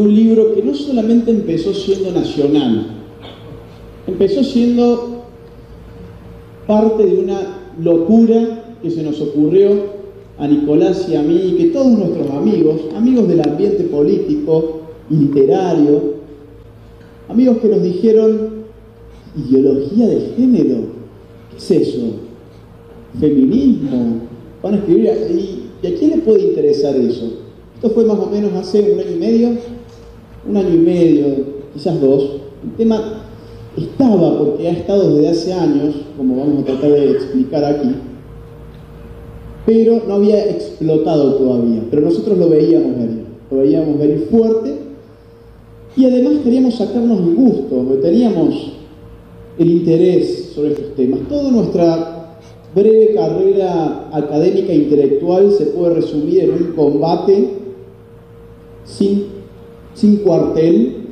un libro que no solamente empezó siendo nacional, empezó siendo parte de una locura que se nos ocurrió a Nicolás y a mí, y que todos nuestros amigos, amigos del ambiente político literario, amigos que nos dijeron, ideología de género, ¿qué es eso? ¿Feminismo? Van a escribir, ¿y a quién le puede interesar eso? Esto fue más o menos hace un año y medio, un año y medio, quizás dos. El tema estaba, porque ha estado desde hace años, como vamos a tratar de explicar aquí, pero no había explotado todavía. Pero nosotros lo veíamos venir, lo veíamos venir fuerte y además queríamos sacarnos el gusto, teníamos el interés sobre estos temas. Toda nuestra breve carrera académica e intelectual se puede resumir en un combate sin, sin cuartel,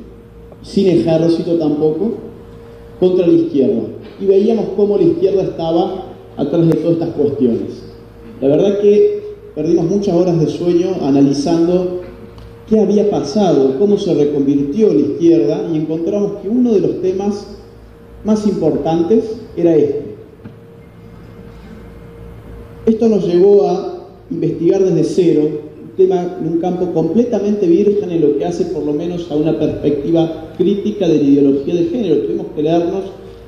sin ejército tampoco, contra la izquierda. Y veíamos cómo la izquierda estaba atrás de todas estas cuestiones. La verdad que perdimos muchas horas de sueño analizando qué había pasado, cómo se reconvirtió la izquierda y encontramos que uno de los temas más importantes era este. Esto nos llevó a investigar desde cero tema un campo completamente virgen en lo que hace por lo menos a una perspectiva crítica de la ideología de género. Tuvimos que leernos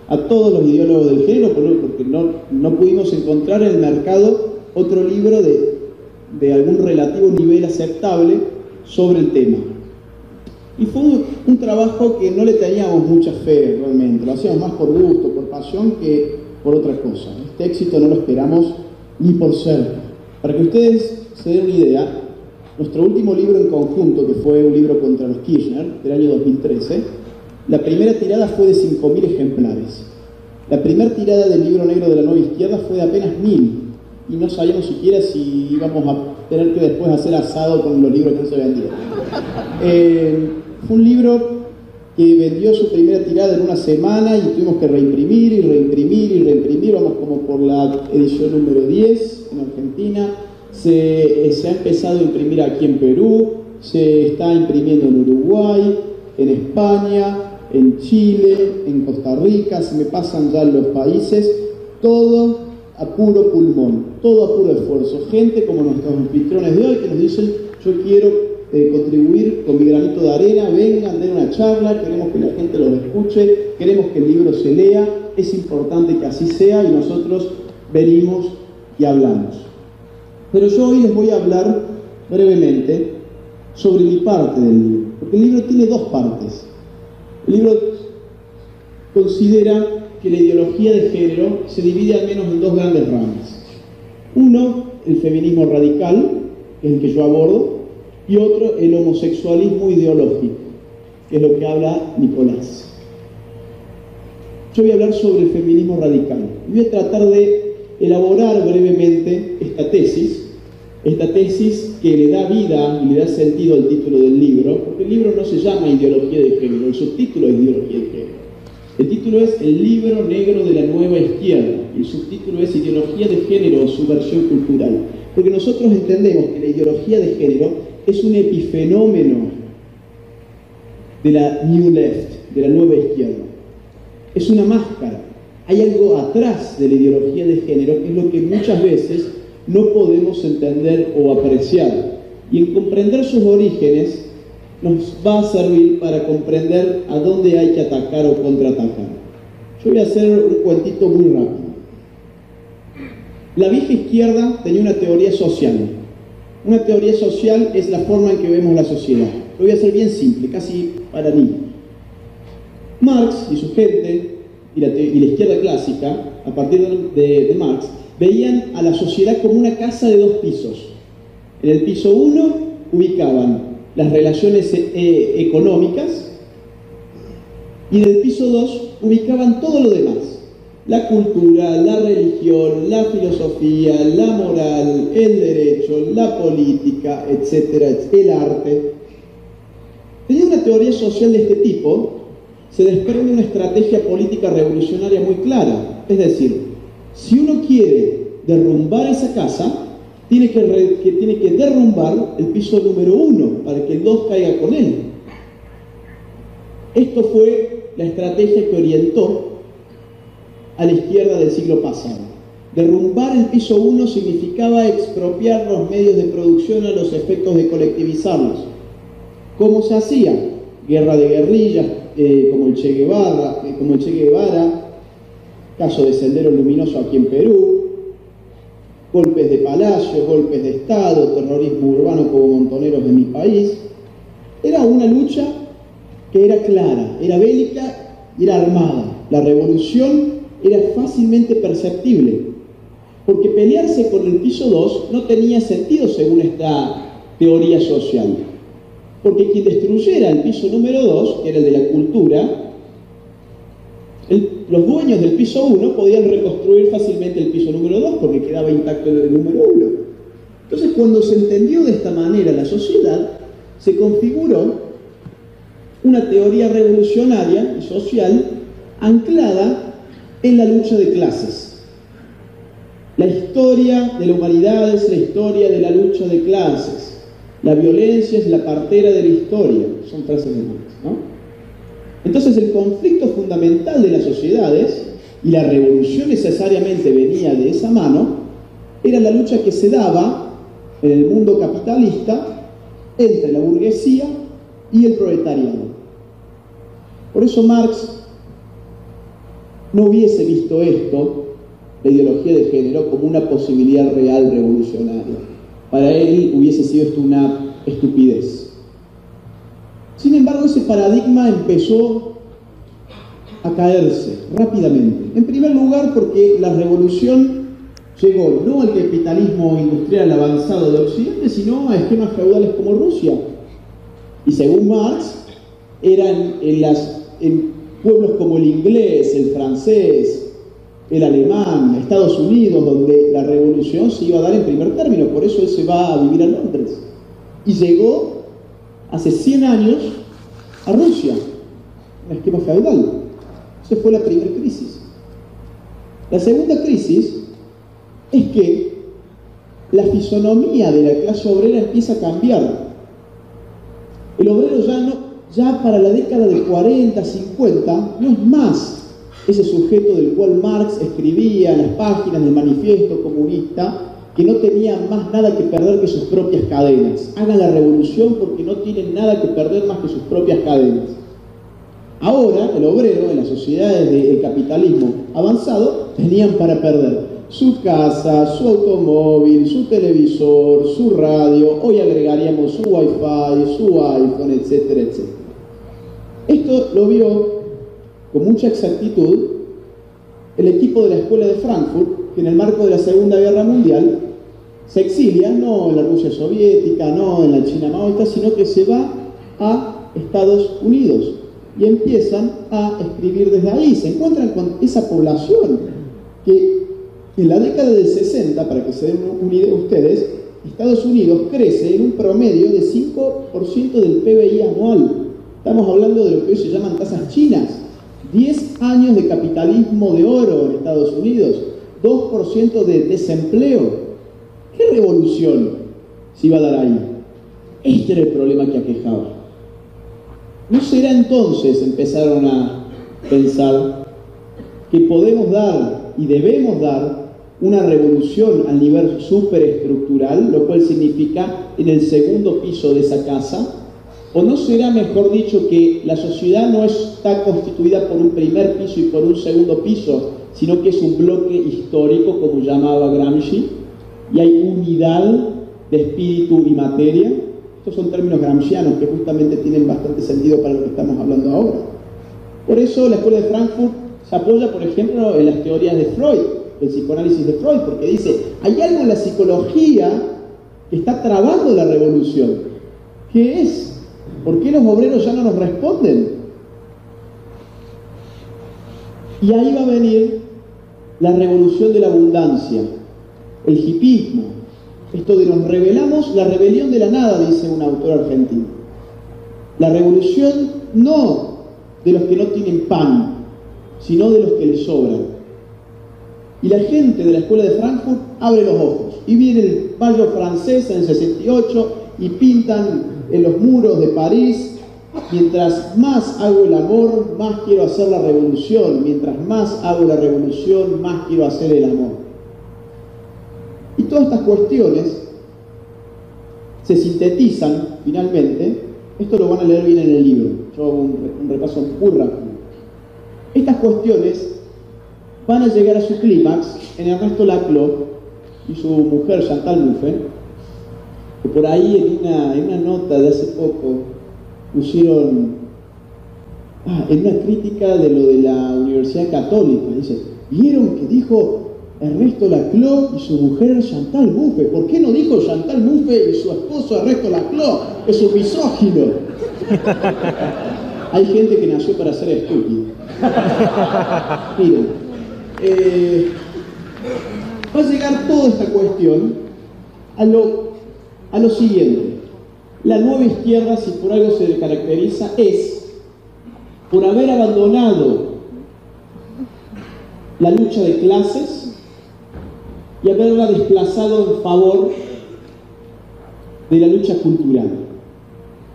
a todos los ideólogos del género porque no, no pudimos encontrar en el mercado otro libro de, algún relativo nivel aceptable sobre el tema. Y fue un, trabajo que no le teníamos mucha fe realmente, lo hacíamos más por gusto, por pasión que por otra cosa. Este éxito no lo esperamos ni por cerca. Para que ustedes se den una idea, nuestro último libro en conjunto, que fue un libro contra los Kirchner, del año 2013, la primera tirada fue de 5.000 ejemplares. La primera tirada del libro negro de la nueva izquierda fue de apenas 1.000 y no sabíamos siquiera si íbamos a tener que después hacer asado con los libros que no se vendían. Eh, fue un libro que vendió su primera tirada en una semana y tuvimos que reimprimir y reimprimir y reimprimir, vamos como por la edición número 10 en Argentina, se, eh, se ha empezado a imprimir aquí en Perú, se está imprimiendo en Uruguay, en España, en Chile, en Costa Rica, se me pasan ya los países, todo a puro pulmón, todo a puro esfuerzo. Gente como nuestros anfitriones de hoy que nos dicen, yo quiero eh, contribuir con mi granito de arena, vengan, den una charla, queremos que la gente los escuche, queremos que el libro se lea, es importante que así sea y nosotros venimos y hablamos. Pero yo hoy les voy a hablar brevemente sobre mi parte del libro, porque el libro tiene dos partes. El libro considera que la ideología de género se divide al menos en dos grandes ramas. Uno, el feminismo radical, que es el que yo abordo, y otro, el homosexualismo ideológico, que es lo que habla Nicolás. Yo voy a hablar sobre el feminismo radical. Voy a tratar de elaborar brevemente esta tesis, esta tesis que le da vida y le da sentido al título del libro, porque el libro no se llama ideología de género, el subtítulo es ideología de género. El título es El libro negro de la nueva izquierda y el subtítulo es Ideología de género su versión cultural. Porque nosotros entendemos que la ideología de género es un epifenómeno de la New Left, de la nueva izquierda. Es una máscara. Hay algo atrás de la ideología de género que es lo que muchas veces no podemos entender o apreciar. Y en comprender sus orígenes nos va a servir para comprender a dónde hay que atacar o contraatacar. Yo voy a hacer un cuentito muy rápido. La vieja izquierda tenía una teoría social. Una teoría social es la forma en que vemos la sociedad. Lo voy a hacer bien simple, casi para niños. Marx y su gente, y la, izquierda clásica, a partir de Marx, veían a la sociedad como una casa de dos pisos. En el piso 1 ubicaban las relaciones eh, eh, económicas y en el piso 2 ubicaban todo lo demás. La cultura, la religión, la filosofía, la moral, el derecho, la política, etcétera, el arte. Tenía una teoría social de este tipo, se desprende una estrategia política revolucionaria muy clara. Es decir, si uno quiere derrumbar esa casa, tiene que, tiene que derrumbar el piso número uno para que el dos caiga con él. Esto fue la estrategia que orientó a la izquierda del siglo pasado. Derrumbar el piso 1 significaba expropiar los medios de producción a los efectos de colectivizarlos. ¿Cómo se hacía? Guerra de guerrillas, eh, como, el che Guevara, eh, como el Che Guevara, caso de Sendero Luminoso aquí en Perú, golpes de palacio, golpes de Estado, terrorismo urbano como montoneros de mi país. Era una lucha que era clara, era bélica y era armada. La revolución era fácilmente perceptible, porque pelearse con el piso 2 no tenía sentido según esta teoría social. Porque quien destruyera el piso número 2, que era el de la cultura, los dueños del piso 1 podían reconstruir fácilmente el piso número 2 porque quedaba intacto el número 1. Entonces, cuando se entendió de esta manera la sociedad, se configuró una teoría revolucionaria y social anclada en la lucha de clases. La historia de la humanidad es la historia de la lucha de clases. La violencia es la partera de la historia. Son frases de Marx, ¿no? Entonces el conflicto fundamental de las sociedades, y la revolución necesariamente venía de esa mano, era la lucha que se daba en el mundo capitalista entre la burguesía y el proletariado. Por eso Marx no hubiese visto esto, la ideología de género, como una posibilidad real revolucionaria. Para él hubiese sido esto una estupidez. Sin embargo, ese paradigma empezó a caerse rápidamente. En primer lugar, porque la revolución llegó no al capitalismo industrial avanzado de Occidente, sino a esquemas feudales como Rusia. Y según Marx, eran en, pueblos como el inglés, el francés, el alemán, Estados Unidos, donde la revolución se iba a dar en primer término. Por eso él se va a vivir a Londres. Y llegó hace 100 años a Rusia, un esquema feudal. Esa fue la primera crisis. La segunda crisis es que la fisonomía de la clase obrera empieza a cambiar. El obrero ya, no, ya para la década de 40, 50, no es más ese sujeto del cual Marx escribía en las páginas del manifiesto comunista que no tenían más nada que perder que sus propias cadenas. Hagan la revolución porque no tienen nada que perder más que sus propias cadenas. Ahora, el obrero en las sociedades del capitalismo avanzado tenían para perder su casa, su automóvil, su televisor, su radio, hoy agregaríamos su wifi, su iPhone, etcétera, etcétera. Esto lo vio con mucha exactitud el equipo de la Escuela de Frankfurt, que en el marco de la Segunda Guerra Mundial se exilia, no en la Rusia soviética, no en la China maoísta, sino que se va a Estados Unidos y empiezan a escribir desde ahí. Se encuentran con esa población que en la década del 60, para que se den una idea ustedes, Estados Unidos crece en un promedio de 5% del PBI anual. Estamos hablando de lo que hoy se llaman tasas chinas. 10 años de capitalismo de oro en Estados Unidos, 2% de desempleo. ¿Qué revolución se iba a dar ahí? Este era el problema que aquejaba. ¿No será entonces, empezaron a pensar, que podemos dar y debemos dar una revolución al nivel superestructural, lo cual significa en el segundo piso de esa casa? ¿O no será mejor dicho que la sociedad no está constituida por un primer piso y por un segundo piso, sino que es un bloque histórico, como llamaba Gramsci, y hay unidad de espíritu y materia? Estos son términos gramscianos que justamente tienen bastante sentido para lo que estamos hablando ahora. Por eso la Escuela de Frankfurt se apoya, por ejemplo, en las teorías de Freud, el psicoanálisis de Freud, porque dice, hay algo en la psicología que está trabando la revolución. ¿Qué es? ¿Por qué los obreros ya no nos responden? Y ahí va a venir la revolución de la abundancia, el hipismo. Esto de nos revelamos, la rebelión de la nada, dice un autor argentino. La revolución no de los que no tienen pan, sino de los que les sobran. Y la gente de la escuela de Frankfurt abre los ojos. Y viene el payo francés en el 68 y pintan en los muros de París mientras más hago el amor, más quiero hacer la revolución. Mientras más hago la revolución, más quiero hacer el amor. Y todas estas cuestiones se sintetizan finalmente. Esto lo van a leer bien en el libro. Yo hago un, repaso muy rápido. Estas cuestiones van a llegar a su clímax en Ernesto Laclau y su mujer Chantal Mouffe, que por ahí en una, en una nota de hace poco pusieron ah, en una crítica de lo de la Universidad Católica, dice, ¿vieron que dijo Ernesto Laclau y su mujer Chantal Mouffe? ¿Por qué no dijo Chantal Mouffe y su esposo Ernesto Laclau? Es un misógino. Hay gente que nació para ser estúpido. Miren, eh, va a llegar toda esta cuestión a lo, a lo siguiente. La nueva izquierda, si por algo se caracteriza, es por haber abandonado la lucha de clases y haberla desplazado en favor de la lucha cultural.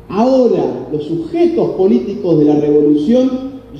Ahora, los sujetos políticos de la revolución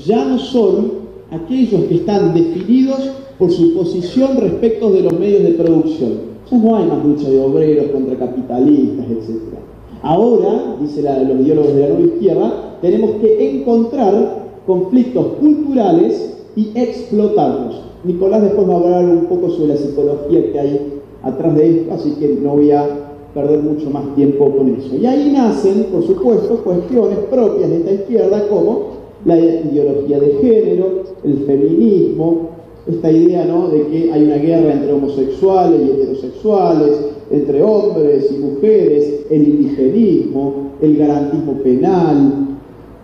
ya no son aquellos que están definidos por su posición respecto de los medios de producción. Ya no hay más lucha de obreros contra capitalistas, etc. Ahora, dice los ideólogos de la nueva izquierda, tenemos que encontrar conflictos culturales y explotarlos. Nicolás después va a hablar un poco sobre la psicología que hay atrás de esto, así que no voy a perder mucho más tiempo con eso. Y ahí nacen, por supuesto, cuestiones propias de esta izquierda como la ideología de género, el feminismo, esta idea ¿no? de que hay una guerra entre homosexuales y heterosexuales, entre hombres y mujeres, el indigenismo, el garantismo penal,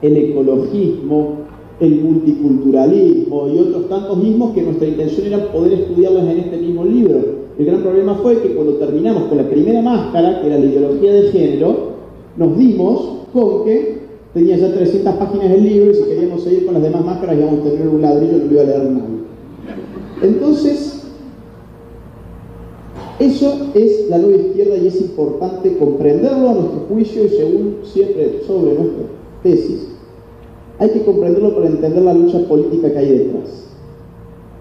el ecologismo, el multiculturalismo y otros tantos mismos que nuestra intención era poder estudiarlos en este mismo libro. El gran problema fue que cuando terminamos con la primera máscara, que era la ideología de género, nos dimos con que tenía ya 300 páginas el libro y si queríamos seguir con las demás máscaras íbamos a tener un ladrillo y no lo iba a leer nadie. Entonces, eso es la nueva izquierda y es importante comprenderlo a nuestro juicio y según siempre sobre nuestra tesis, hay que comprenderlo para entender la lucha política que hay detrás.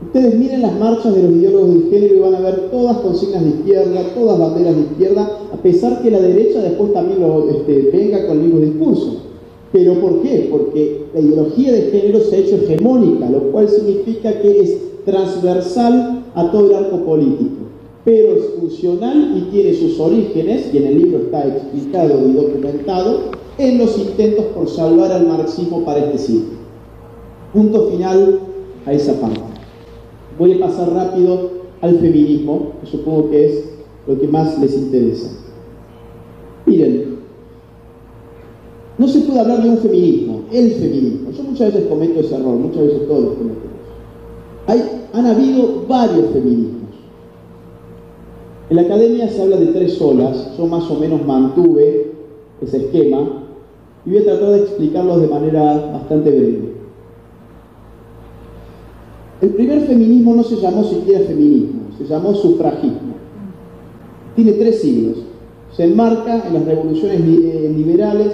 Ustedes miren las marchas de los ideólogos del género y van a ver todas consignas de izquierda, todas banderas de izquierda, a pesar que la derecha después también este, venga con el mismo discurso. ¿Pero por qué? Porque la ideología de género se ha hecho hegemónica, lo cual significa que es transversal a todo el arco político, pero es funcional y tiene sus orígenes, y en el libro está explicado y documentado, en los intentos por salvar al marxismo para este siglo. Punto final a esa parte. Voy a pasar rápido al feminismo, que supongo que es lo que más les interesa. Miren, no se puede hablar de un feminismo, el feminismo. Yo muchas veces cometo ese error, muchas veces todos cometemos. Han habido varios feminismos. En la academia se habla de tres olas, yo más o menos mantuve ese esquema y voy a tratar de explicarlos de manera bastante breve. El primer feminismo no se llamó siquiera feminismo, se llamó sufragismo. Tiene tres siglos. Se enmarca en las revoluciones eh, liberales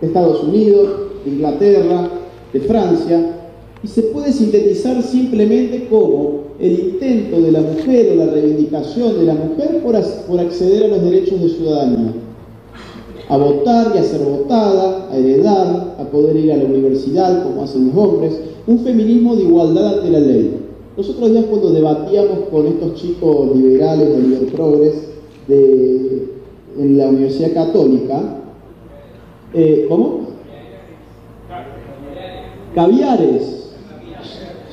de Estados Unidos, de Inglaterra, de Francia, y se puede sintetizar simplemente como el intento de la mujer o la reivindicación de la mujer por, por acceder a los derechos de ciudadanía, a votar y a ser votada, a heredar, a poder ir a la universidad como hacen los hombres, un feminismo de igualdad ante la ley. Los otros días cuando debatíamos con estos chicos liberales de Liber Progres de, en la Universidad Católica, eh, ¿Cómo? Caviares.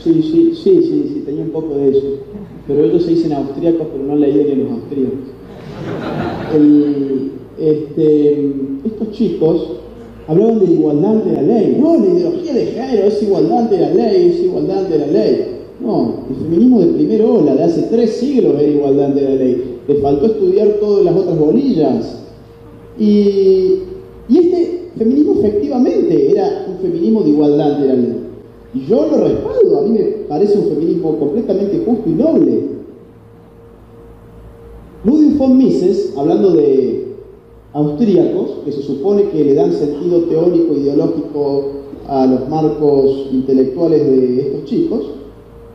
Sí, sí, sí, sí, sí, tenía un poco de eso. Pero ellos se dicen austríacos, pero no leí ni los austríacos. este, estos chicos hablaban de igualdad de la ley. No, la ideología de género es igualdad de la ley, es igualdad de la ley. No, el feminismo de primera ola, de hace tres siglos, era igualdad de la ley. Le faltó estudiar todas las otras bolillas. Y y este feminismo efectivamente era un feminismo de igualdad ante la ley. Y yo lo respaldo, a mí me parece un feminismo completamente justo y noble. Ludwig von Mises, hablando de austríacos, que se supone que le dan sentido teórico, ideológico a los marcos intelectuales de estos chicos,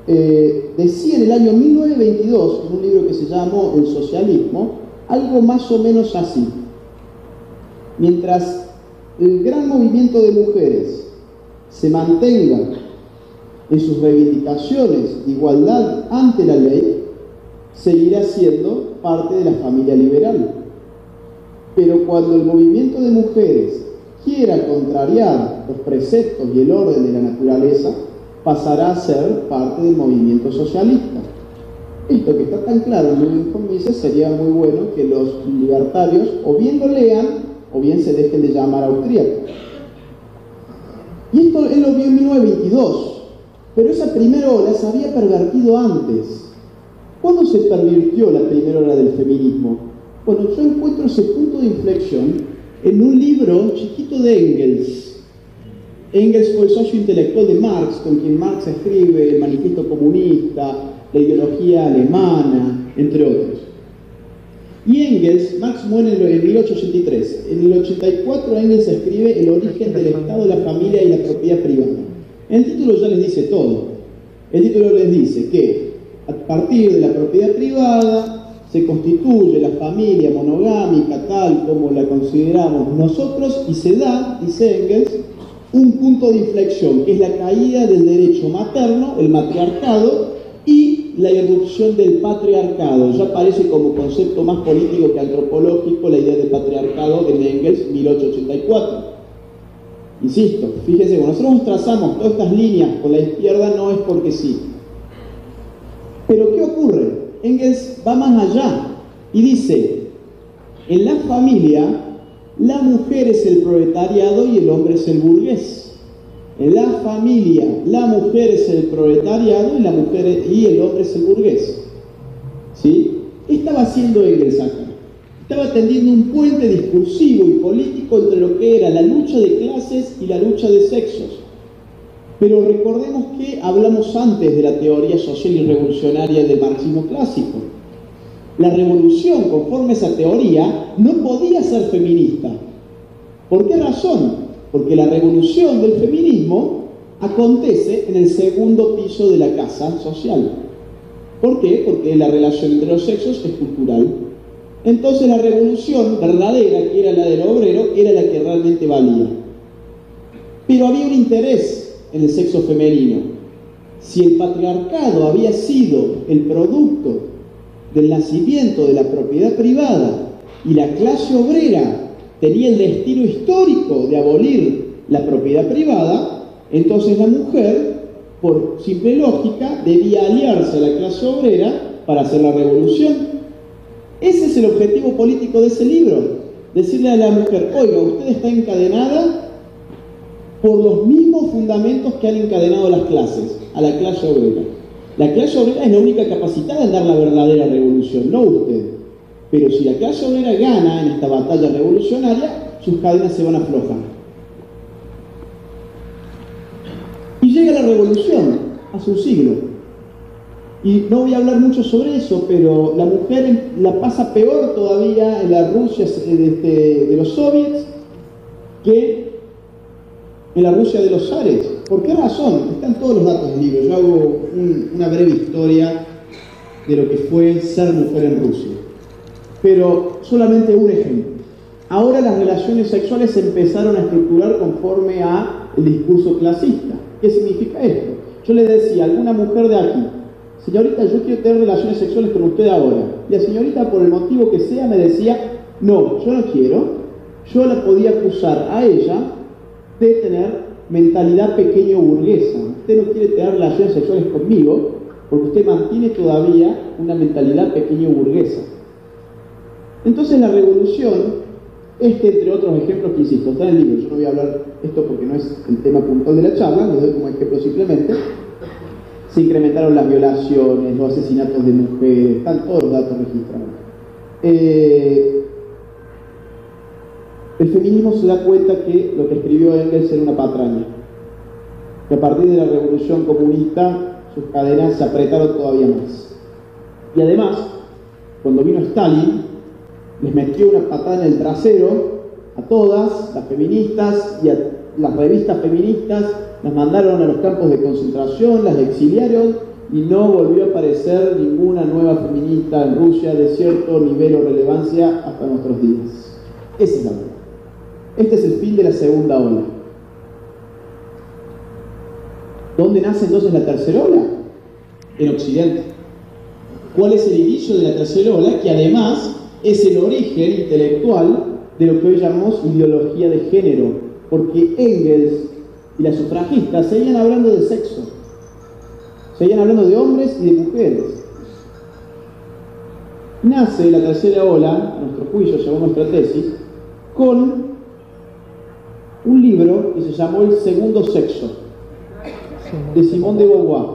eh, decía en el año 1922, en un libro que se llamó El socialismo, algo más o menos así. Mientras el gran movimiento de mujeres se mantenga en sus reivindicaciones de igualdad ante la ley, seguirá siendo parte de la familia liberal. Pero cuando el movimiento de mujeres quiera contrariar los preceptos y el orden de la naturaleza, pasará a ser parte del movimiento socialista. Esto que está tan claro en Ludwig Mises sería muy bueno que los libertarios o bien lo lean o bien se dejen de llamar austríacos. Y esto él lo vio en 1922, pero esa primera ola se había pervertido antes. ¿Cuándo se pervirtió la primera ola del feminismo? Bueno, yo encuentro ese punto de inflexión en un libro chiquito de Engels, Engels fue el socio intelectual de Marx, con quien Marx escribe el Manifiesto Comunista, la ideología alemana, entre otros. Y Engels, Marx muere en 1883. En el 84 Engels escribe El origen del Estado, la familia y la propiedad privada. El título ya les dice todo. El título les dice que a partir de la propiedad privada se constituye la familia monogámica tal como la consideramos nosotros y se da, dice Engels, un punto de inflexión, que es la caída del derecho materno, el matriarcado, y la irrupción del patriarcado. Ya aparece como concepto más político que antropológico la idea del patriarcado en Engels 1884. Insisto, fíjense, cuando nosotros trazamos todas estas líneas con la izquierda no es porque sí. Pero ¿qué ocurre? Engels va más allá y dice, en la familia la mujer es el proletariado y el hombre es el burgués. En la familia, la mujer es el proletariado y el hombre es el burgués. ¿Sí? ¿Qué estaba haciendo Engels acá? Estaba tendiendo un puente discursivo y político entre lo que era la lucha de clases y la lucha de sexos. Pero recordemos que hablamos antes de la teoría social y revolucionaria del marxismo clásico. La revolución, conforme a esa teoría, no podía ser feminista. ¿Por qué razón? Porque la revolución del feminismo acontece en el segundo piso de la casa social. ¿Por qué? Porque la relación entre los sexos es cultural. Entonces la revolución verdadera, que era la del obrero, era la que realmente valía. Pero había un interés en el sexo femenino. Si el patriarcado había sido el producto del nacimiento de la propiedad privada y la clase obrera tenía el destino histórico de abolir la propiedad privada, entonces la mujer, por simple lógica, debía aliarse a la clase obrera para hacer la revolución. Ese es el objetivo político de ese libro, decirle a la mujer, oiga, usted está encadenada por los mismos fundamentos que han encadenado las clases, a la clase obrera. La clase obrera es la única capacitada en dar la verdadera revolución, no usted. Pero si la clase obrera gana en esta batalla revolucionaria, sus cadenas se van a aflojar. Y llega la revolución, hace un siglo. Y no voy a hablar mucho sobre eso, pero la mujer la pasa peor todavía en la Rusia de, de los soviets que en la Rusia de los zares. ¿Por qué razón? Están todos los datos del libro. Yo hago una breve historia de lo que fue ser mujer en Rusia. Pero solamente un ejemplo. Ahora las relaciones sexuales se empezaron a estructurar conforme a el discurso clasista. ¿Qué significa esto? Yo le decía alguna mujer de aquí, señorita, yo quiero tener relaciones sexuales con usted ahora. Y la señorita, por el motivo que sea, me decía, no, yo no quiero. Yo la podía acusar a ella de tener mentalidad pequeño burguesa. Usted no quiere tener relaciones sexuales conmigo porque usted mantiene todavía una mentalidad pequeño burguesa. Entonces la revolución, este entre otros ejemplos que insisto, está en el libro, yo no voy a hablar esto porque no es el tema puntual de la charla, lo doy como ejemplo simplemente, se incrementaron las violaciones, los asesinatos de mujeres, están todos los datos registrados. Eh, el feminismo se da cuenta que lo que escribió Engels era una patraña, que a partir de la revolución comunista sus cadenas se apretaron todavía más. Y además, cuando vino Stalin, les metió una patada en el trasero a todas las feministas y a las revistas feministas, las mandaron a los campos de concentración, las exiliaron y no volvió a aparecer ninguna nueva feminista en Rusia de cierto nivel o relevancia hasta nuestros días. Esa es la verdad. Este es el fin de la segunda ola. ¿Dónde nace entonces la tercera ola? En Occidente. ¿Cuál es el inicio de la tercera ola? Que además es el origen intelectual de lo que hoy llamamos ideología de género, porque Engels y las sufragistas seguían hablando de sexo, seguían hablando de hombres y de mujeres. Nace la tercera ola, nuestro juicio, según nuestra tesis, con un libro que se llamó El Segundo Sexo, de Simón de Beauvoir,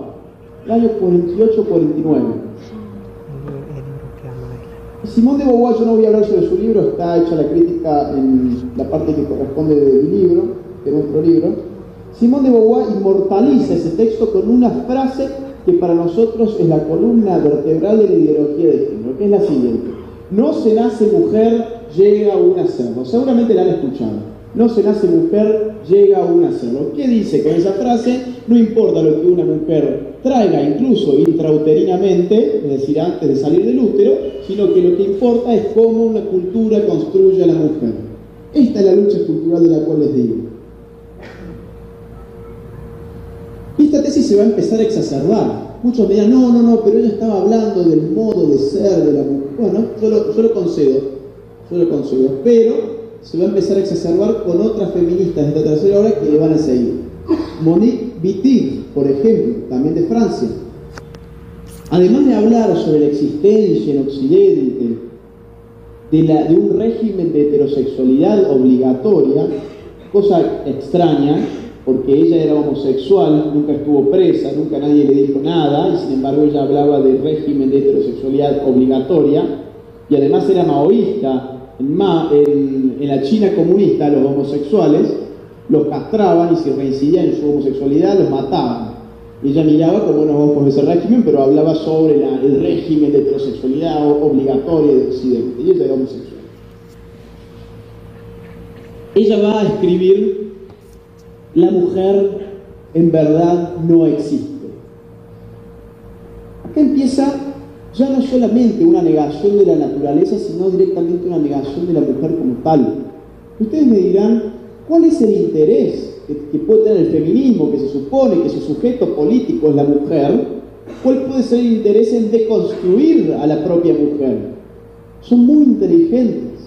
el año 48-49. Simón de Beauvoir, yo no voy a hablar sobre su libro, está hecha la crítica en la parte que corresponde de mi libro, de nuestro libro. Simón de Beauvoir inmortaliza ese texto con una frase que para nosotros es la columna vertebral de la ideología de género, que es la siguiente. No se nace mujer, llega un acervo. Seguramente la han escuchado. No se nace mujer, llega un acervo. ¿Qué dice con esa frase? No importa lo que una mujer traiga incluso intrauterinamente, es decir, antes de salir del útero, sino que lo que importa es cómo una cultura construye a la mujer. Esta es la lucha cultural de la cual les digo. Esta tesis se va a empezar a exacerbar. Muchos me dirán, no, no, no, pero ella estaba hablando del modo de ser de la mujer. Bueno, yo lo, lo concedo, yo lo concedo, pero se va a empezar a exacerbar con otras feministas de esta tercera hora que le van a seguir. Monique Wittig, por ejemplo, también de Francia. Además de hablar sobre la existencia en Occidente de un régimen de heterosexualidad obligatoria, cosa extraña, porque ella era homosexual, nunca estuvo presa, nunca nadie le dijo nada, y sin embargo ella hablaba del régimen de heterosexualidad obligatoria, y además era maoísta. En, la China comunista, los homosexuales los castraban y si reincidían en su homosexualidad los mataban. Ella miraba no vamos por ese régimen, pero hablaba sobre el régimen de heterosexualidad obligatoria de Occidente. Y ella era homosexual. Ella va a escribir, la mujer en verdad no existe. Acá empieza ya no solamente una negación de la naturaleza, sino directamente una negación de la mujer como tal. Ustedes me dirán, ¿cuál es el interés que, puede tener el feminismo, que se supone que su sujeto político es la mujer? ¿Cuál puede ser el interés en deconstruir a la propia mujer? Son muy inteligentes.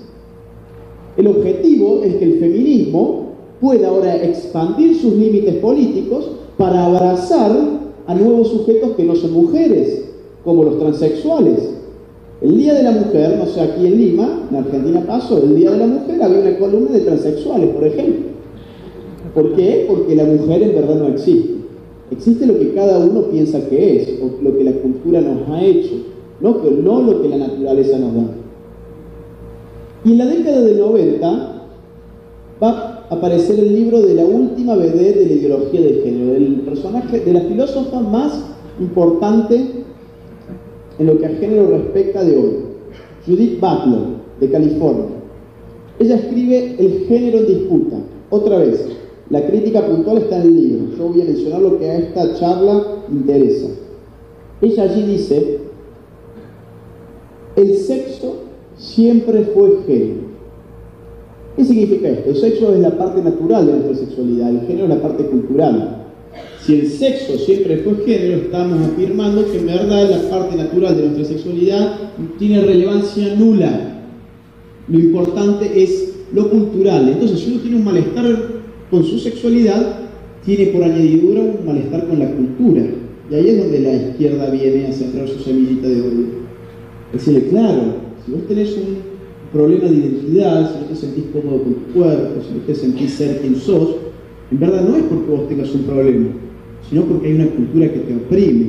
El objetivo es que el feminismo pueda ahora expandir sus límites políticos para abrazar a nuevos sujetos que no son mujeres, como los transexuales. El Día de la Mujer, no sé, aquí en Lima, en Argentina pasó, el Día de la Mujer había una columna de transexuales, por ejemplo. ¿Por qué? Porque la mujer en verdad no existe. Existe lo que cada uno piensa que es, o lo que la cultura nos ha hecho, no, no lo que la naturaleza nos da. Y en la década del 90 va aparecer el libro de la última vedette de la ideología de género, del personaje, de la filósofa más importante en lo que a género respecta de hoy, Judith Butler, de California. Ella escribe El género en disputa. Otra vez, la crítica puntual está en el libro. Yo voy a mencionar lo que a esta charla interesa. Ella allí dice, el sexo siempre fue género. ¿Qué significa esto? El sexo es la parte natural de nuestra sexualidad, el género es la parte cultural. Si el sexo siempre fue género, estamos afirmando que en verdad la parte natural de nuestra sexualidad tiene relevancia nula. Lo importante es lo cultural. Entonces, si uno tiene un malestar con su sexualidad, tiene por añadidura un malestar con la cultura. Y ahí es donde la izquierda viene a centrar su semillita de odio. Decirle, claro, si vos tenés un problema de identidad, si no te sentís cómodo con tu cuerpo, si no te sentís ser quien sos, en verdad no es porque vos tengas un problema, sino porque hay una cultura que te oprime,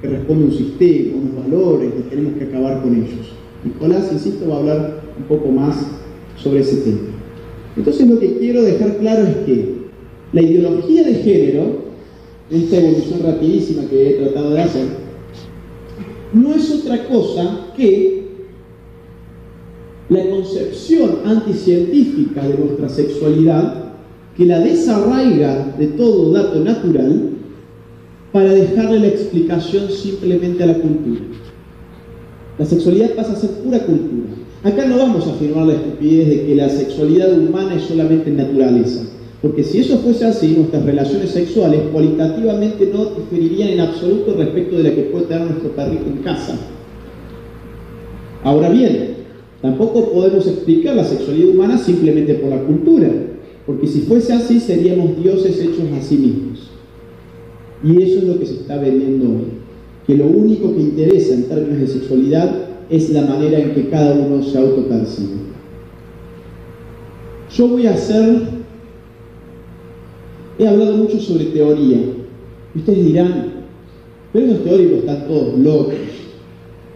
que responde a un sistema, unos valores, y tenemos que acabar con ellos. Nicolás, insisto, va a hablar un poco más sobre ese tema. Entonces lo que quiero dejar claro es que la ideología de género, esta evolución rapidísima que he tratado de hacer, no es otra cosa que la concepción anticientífica de nuestra sexualidad que la desarraiga de todo dato natural para dejarle la explicación simplemente a la cultura. La sexualidad pasa a ser pura cultura. Acá no vamos a afirmar la estupidez de que la sexualidad humana es solamente naturaleza, porque si eso fuese así, nuestras relaciones sexuales cualitativamente no diferirían en absoluto respecto de la que puede tener nuestro perrito en casa. Ahora bien, tampoco podemos explicar la sexualidad humana simplemente por la cultura, porque si fuese así seríamos dioses hechos a sí mismos. Y eso es lo que se está vendiendo hoy, que lo único que interesa en términos de sexualidad es la manera en que cada uno se autopercibe. Yo voy a hacer, he hablado mucho sobre teoría, y ustedes dirán, pero los teóricos están todos locos.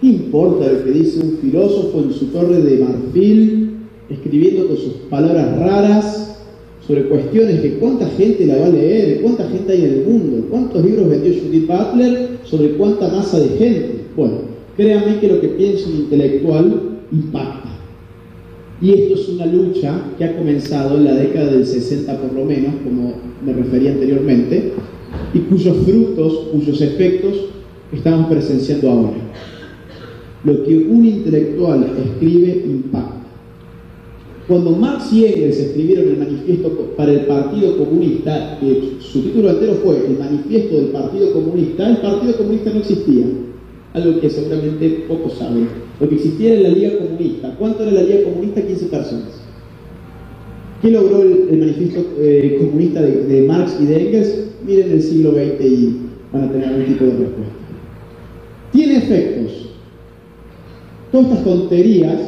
¿Qué importa lo que dice un filósofo en su torre de marfil, escribiendo con sus palabras raras sobre cuestiones que cuánta gente la va a leer, cuánta gente hay en el mundo, cuántos libros vendió Judith Butler sobre cuánta masa de gente. Bueno, créanme que lo que piensa un intelectual impacta. Y esto es una lucha que ha comenzado en la década del 60 por lo menos, como me refería anteriormente, y cuyos frutos, cuyos efectos estamos presenciando ahora. Lo que un intelectual escribe impacta. Cuando Marx y Engels escribieron el manifiesto para el Partido Comunista, su título entero fue El manifiesto del Partido Comunista, el Partido Comunista no existía, algo que seguramente pocos saben. Lo que existía era la Liga Comunista. ¿Cuánto era la Liga Comunista? 15 personas. ¿Qué logró el, manifiesto eh, comunista de, de, Marx y de Engels? Miren el siglo XX y van a tener algún tipo de respuesta. Tiene efectos. Todas estas tonterías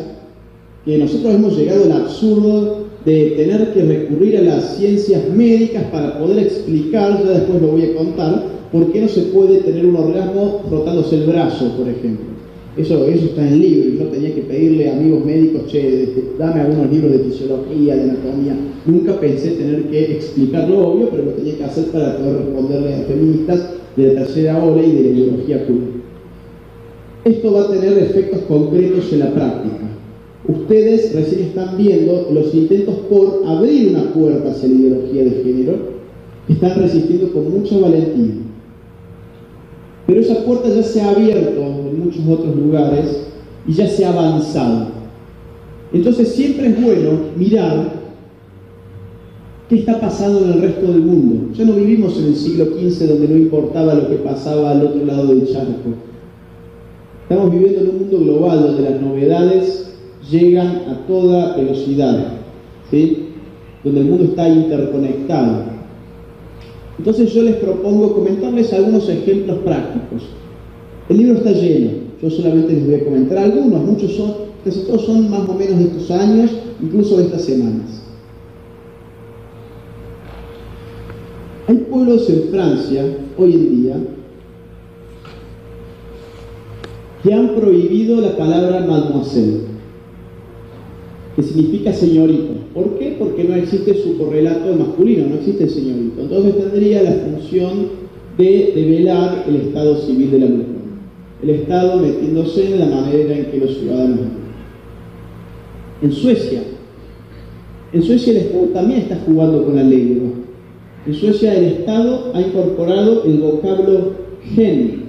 que nosotros hemos llegado al absurdo de tener que recurrir a las ciencias médicas para poder explicar, ya después lo voy a contar, por qué no se puede tener un orgasmo frotándose el brazo, por ejemplo. Eso, eso está en el libro, yo tenía que pedirle a amigos médicos, che, dame algunos libros de fisiología, de anatomía. Nunca pensé tener que explicar lo obvio, pero lo tenía que hacer para poder responderle a feministas de la tercera ola y de la ideología pura. Esto va a tener efectos concretos en la práctica. Ustedes recién están viendo los intentos por abrir una puerta hacia la ideología de género, que están resistiendo con mucha valentía. Pero esa puerta ya se ha abierto en muchos otros lugares y ya se ha avanzado. Entonces siempre es bueno mirar qué está pasando en el resto del mundo. Ya no vivimos en el siglo XV donde no importaba lo que pasaba al otro lado del charco. Estamos viviendo en un mundo global donde las novedades llegan a toda velocidad, ¿sí? donde el mundo está interconectado. Entonces yo les propongo comentarles algunos ejemplos prácticos. El libro está lleno, yo solamente les voy a comentar algunos, muchos son, casi todos son más o menos de estos años, incluso de estas semanas. Hay pueblos en Francia hoy en día que han prohibido la palabra mademoiselle que significa señorito. ¿Por qué? Porque no existe su correlato masculino, no existe el señorito. Entonces tendría la función de develar el estado civil de la mujer. El Estado metiéndose en la manera en que los ciudadanos En Suecia, en Suecia el Estado también está jugando con la lengua. En Suecia el Estado ha incorporado el vocablo gen.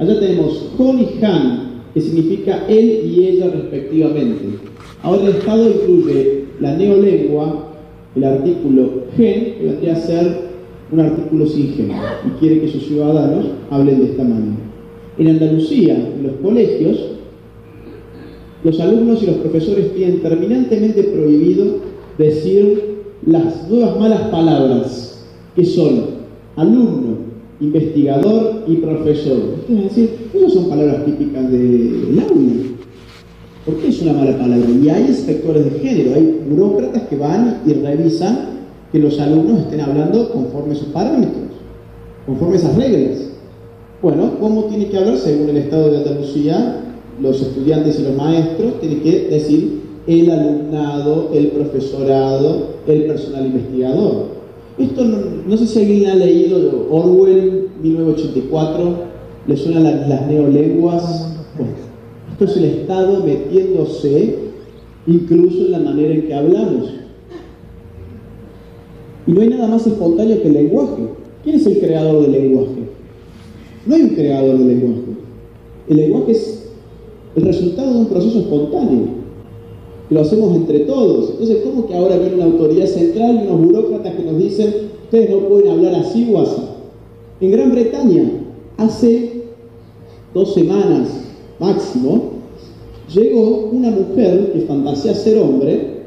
Allá tenemos hon y han, que significa él y ella respectivamente. Ahora el Estado incluye la neolengua, el artículo gen, que vendría a ser un artículo sin gen, y quiere que sus ciudadanos hablen de esta manera. En Andalucía, en los colegios, los alumnos y los profesores tienen terminantemente prohibido decir las nuevas malas palabras, que son alumno, investigador y profesor. Es decir, esas son palabras típicas del aula. ¿Por qué es una mala palabra? Y hay inspectores de género, hay burócratas que van y revisan que los alumnos estén hablando conforme a sus parámetros, conforme a esas reglas. Bueno, ¿cómo tiene que hablar según el Estado de Andalucía? Los estudiantes y los maestros tienen que decir el alumnado, el profesorado, el personal investigador. Esto no, sé si alguien ha leído Orwell 1984, le suenan las, neolenguas. Bueno, esto es el Estado metiéndose incluso en la manera en que hablamos. Y no hay nada más espontáneo que el lenguaje. ¿Quién es el creador del lenguaje? No hay un creador del lenguaje. El lenguaje es el resultado de un proceso espontáneo. Lo hacemos entre todos. Entonces, ¿cómo que ahora viene una autoridad central y unos burócratas que nos dicen, ustedes no pueden hablar así o así? En Gran Bretaña, hace dos semanas máximo, llegó una mujer que fantasea ser hombre,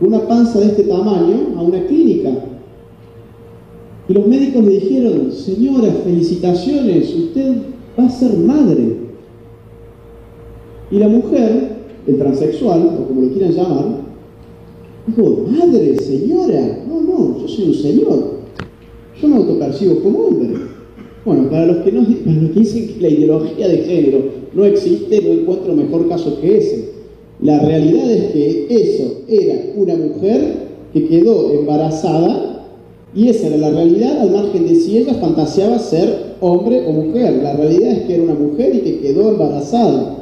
una panza de este tamaño, a una clínica. Y los médicos le dijeron, señora, felicitaciones, usted va a ser madre. Y la mujer, el transexual, o como lo quieran llamar, dijo, madre, señora, no, no, yo soy un señor. Yo me autopercibo como hombre. Bueno, para los que, no, dicen que la ideología de género no existe, no encuentro mejor caso que ese. La realidad es que eso era una mujer que quedó embarazada y esa era la realidad al margen de si ella fantaseaba ser hombre o mujer. La realidad es que era una mujer y que quedó embarazada.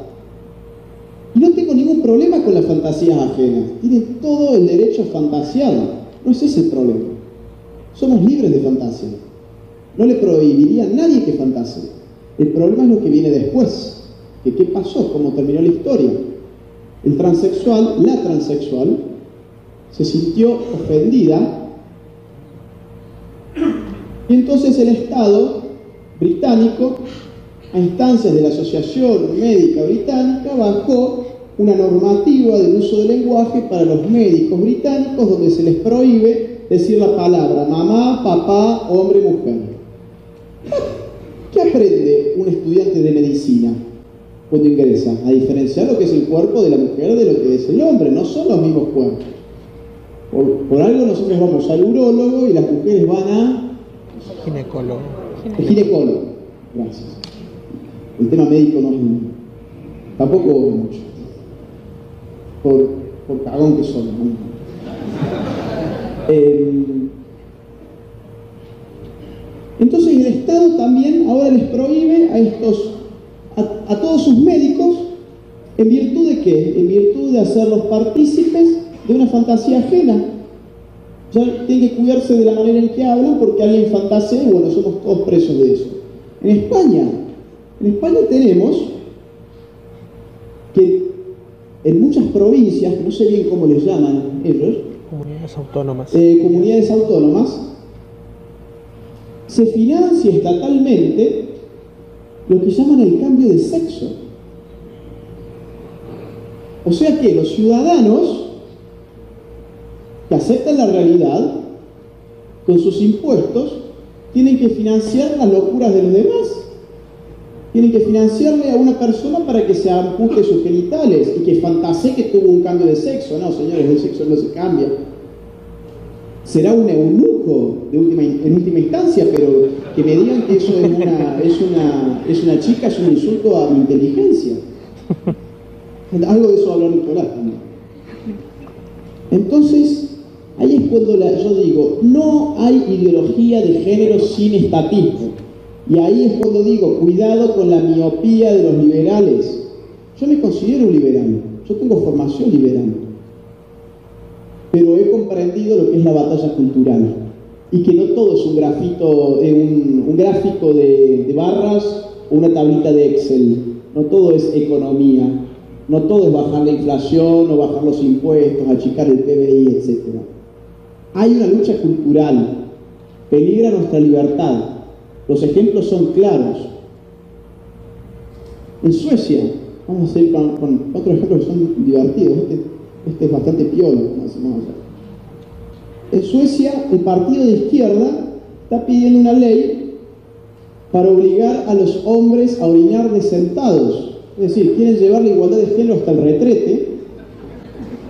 Y no tengo ningún problema con las fantasías ajenas. Tienen todo el derecho a fantasear. No es ese el problema. Somos libres de fantasía. No le prohibiría a nadie que fantase. El problema es lo que viene después. Qué pasó, cómo terminó la historia. El transexual, la transexual, se sintió ofendida y entonces el Estado británico, a instancias de la Asociación Médica Británica, bajó una normativa del uso del lenguaje para los médicos británicos donde se les prohíbe decir la palabra mamá, papá, hombre, mujer. ¿Qué aprende un estudiante de medicina cuando ingresa? A diferenciar lo que es el cuerpo de la mujer de lo que es el hombre, no son los mismos cuerpos. Por, algo nosotros vamos al urólogo y las mujeres van a... Ginecólogo. El ginecólogo. Gracias. El tema médico no es... Tampoco mucho. Por, por cagón que son. Eh, entonces el Estado también ahora les prohíbe a estos, a, a, todos sus médicos, ¿en virtud de qué? En virtud de hacerlos partícipes de una fantasía ajena. Ya tienen que cuidarse de la manera en que hablan porque alguien fantasea y bueno, somos todos presos de eso. En España, en España tenemos que en muchas provincias, no sé bien cómo les llaman ellos, Comunidades autónomas. eh, comunidades autónomas, se financia estatalmente lo que llaman el cambio de sexo. O sea que los ciudadanos que aceptan la realidad con sus impuestos tienen que financiar las locuras de los demás. Tienen que financiarle a una persona para que se ampute sus genitales y que fantasee que tuvo un cambio de sexo. No, señores, el sexo no se cambia. Será un eunuco de última, en última instancia, pero que me digan que eso es una, chica es un insulto a mi inteligencia. Algo de eso habla Nicolás. Entonces, ahí es cuando yo digo, no hay ideología de género sin estatismo. Y ahí es cuando digo, cuidado con la miopía de los liberales. Yo me considero un liberal, yo tengo formación liberal, pero he comprendido lo que es la batalla cultural y que no todo es un, grafito, eh, un, gráfico de, barras o una tablita de Excel, no todo es economía, no todo es bajar la inflación o bajar los impuestos, achicar el PBI, etc. Hay una lucha cultural, peligra nuestra libertad. Los ejemplos son claros. En Suecia, vamos a seguir con, con otros ejemplos que son divertidos. Este es bastante allá. En Suecia, el partido de izquierda está pidiendo una ley para obligar a los hombres a orinar de sentados. Es decir, quieren llevar la igualdad de género hasta el retrete.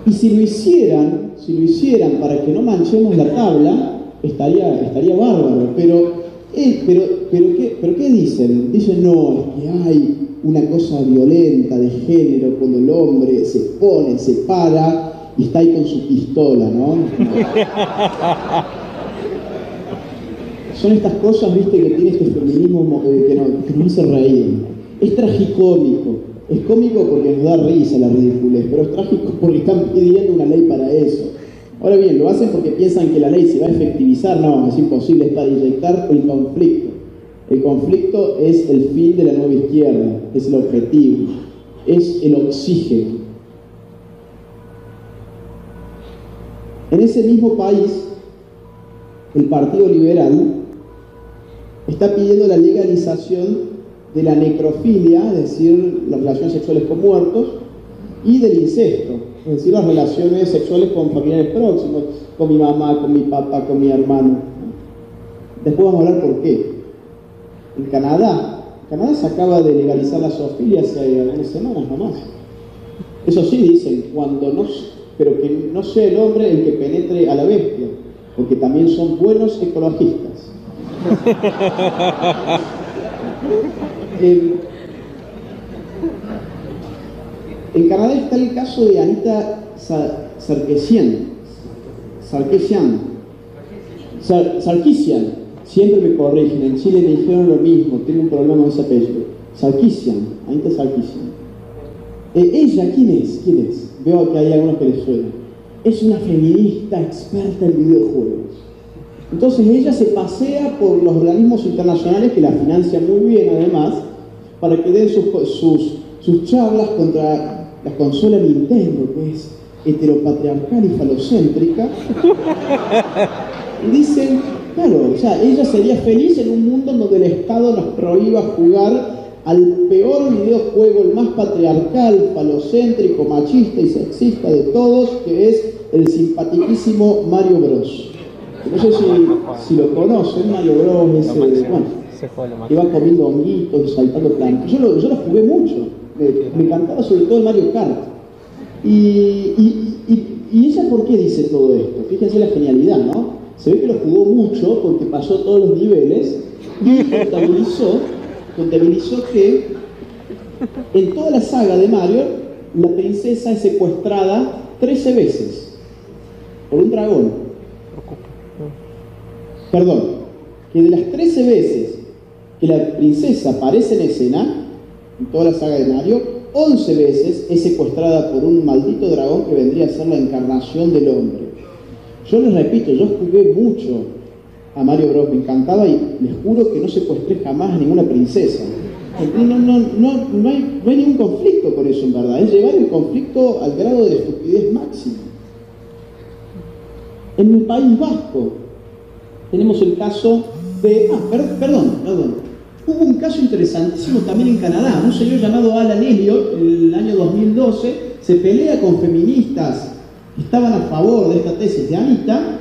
Y si lo hicieran, si lo hicieran para que no manchemos la tabla, estaría, estaría bárbaro. Pero, eh, pero, pero, ¿qué, pero ¿qué dicen? Dicen, no, es que hay una cosa violenta de género cuando el hombre se pone, se para y está ahí con su pistola, ¿no? Son estas cosas, viste, que tiene este feminismo eh, que, no, que nos hace reír. Es tragicómico. Es cómico porque nos da risa la ridiculez, pero es trágico porque están pidiendo una ley para eso. Ahora bien, lo hacen porque piensan que la ley se va a efectivizar. No, es imposible, es para inyectar el conflicto. El conflicto es el fin de la nueva izquierda, es el objetivo, es el oxígeno. En ese mismo país, el Partido Liberal está pidiendo la legalización de la necrofilia, es decir, las relaciones sexuales con muertos, y del incesto, es decir, las relaciones sexuales con familiares próximos, con mi mamá, con mi papá, con mi hermano. Después vamos a hablar por qué. En Canadá, Canadá se acaba de legalizar la zoofilia hace algunas semanas nomás. Eso sí dicen, cuando no, pero que no sea el hombre el que penetre a la bestia, porque también son buenos ecologistas. en Canadá está el caso de Anita Sarkeesian. Sarkeesian. Sarkeesian. Siempre me corrigen. En Chile me dijeron lo mismo. Tengo un problema con ese apellido. Sarkeesian. Anita Sarkeesian. Eh, ella, ¿quién es? ¿Quién es? Veo que hay algunos que les suenan. Es una feminista experta en videojuegos. Entonces ella se pasea por los organismos internacionales que la financian muy bien además, para que den sus, sus, charlas contra la consola Nintendo, que es heteropatriarcal y falocéntrica. Y dicen, claro, o sea, ella sería feliz en un mundo donde el Estado nos prohíba jugar al peor videojuego, el más patriarcal, falocéntrico, machista y sexista de todos, que es el simpaticísimo Mario Bros. No sé si, lo conocen, Mario Bros. Ese, bueno, que va comiendo honguitos, saltando plantas. Yo lo, yo lo jugué mucho, me, encantaba sobre todo el Mario Kart. Y, y, y, ella por qué dice todo esto? Fíjense la genialidad, ¿no? Se ve que lo jugó mucho porque pasó todos los niveles y contabilizó, contabilizó que en toda la saga de Mario la princesa es secuestrada 13 veces por un dragón. Perdón, que de las 13 veces que la princesa aparece en escena, en toda la saga de Mario, 11 veces es secuestrada por un maldito dragón que vendría a ser la encarnación del hombre. Yo les repito, yo jugué mucho a Mario Bros, me encantaba y les juro que no secuestré jamás a ninguna princesa. No, no, no, hay, ningún conflicto con eso en verdad, es llevar el conflicto al grado de estupidez máxima. En el País Vasco, tenemos el caso de... Ah, perdón, perdón. Hubo un caso interesantísimo también en Canadá. Un señor llamado Alan Elliot, en el año 2012, se pelea con feministas estaban a favor de esta tesis de Anita.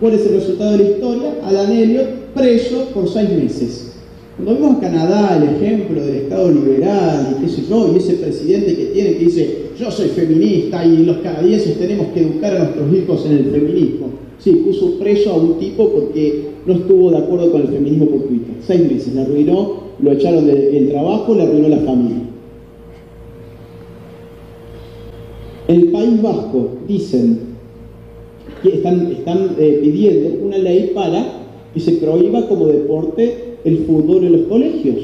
¿Cuál es el resultado de la historia? Alan Elliot preso por seis meses. Cuando vemos a Canadá el ejemplo del Estado liberal y qué sé yo, y ese presidente que tiene que dice, yo soy feminista y los canadienses tenemos que educar a nuestros hijos en el feminismo. Sí, puso preso a un tipo porque no estuvo de acuerdo con el feminismo por Twitter. Seis meses, le arruinó, lo echaron del trabajo, le arruinó la familia. En el País Vasco dicen que están, están eh, pidiendo una ley para que se prohíba como deporte el fútbol en los colegios.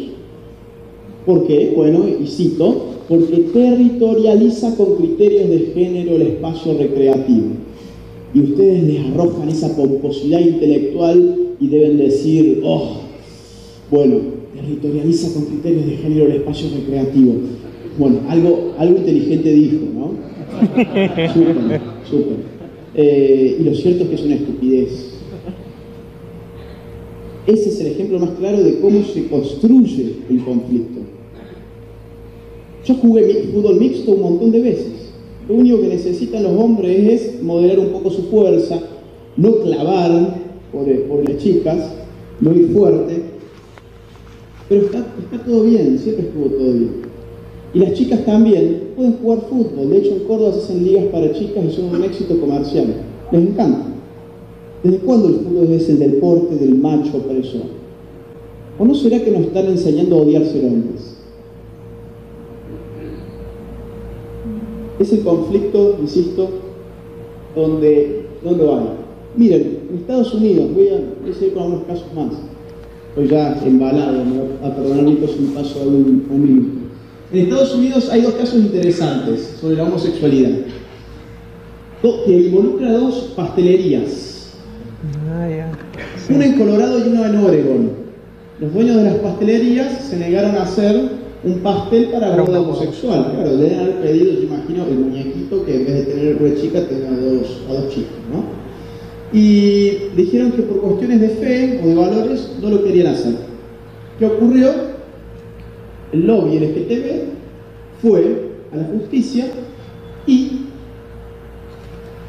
¿Por qué? Bueno, y cito, porque territorializa con criterios de género el espacio recreativo y ustedes les arrojan esa pomposidad intelectual y deben decir, oh, bueno, territorializa con criterios de género el espacio recreativo. Bueno, algo, algo inteligente dijo, ¿no? Súper, súper. Eh, y lo cierto es que es una estupidez. Ese es el ejemplo más claro de cómo se construye el conflicto. Yo jugué fútbol mixto un montón de veces. Lo único que necesitan los hombres es moderar un poco su fuerza, no clavar por, por las chicas, no ir fuerte. Pero está, todo bien, siempre estuvo todo bien. Y las chicas también pueden jugar fútbol. De hecho, en Córdoba se hacen ligas para chicas y son un éxito comercial. Les encanta. ¿Desde cuándo el fútbol es el deporte del macho opresor? ¿O no será que nos están enseñando a odiar ser hombres? Es el conflicto, insisto, donde, donde hay. Miren, en Estados Unidos, voy a, seguir con algunos casos más. Estoy ya embalado, ¿no? a perdonar un paso a un, minuto. En Estados Unidos hay dos casos interesantes sobre la homosexualidad, que involucra dos pastelerías, Ah, una en Colorado y una en Oregon. Los dueños de las pastelerías se negaron a hacer un pastel para Para boda homosexual. Claro, deben haber pedido, yo imagino, el muñequito que en vez de tener una chica tenga dos, a dos chicos, ¿no? Y dijeron que por cuestiones de fe o de valores no lo querían hacer. ¿Qué ocurrió? El lobby LGTB fue a la justicia y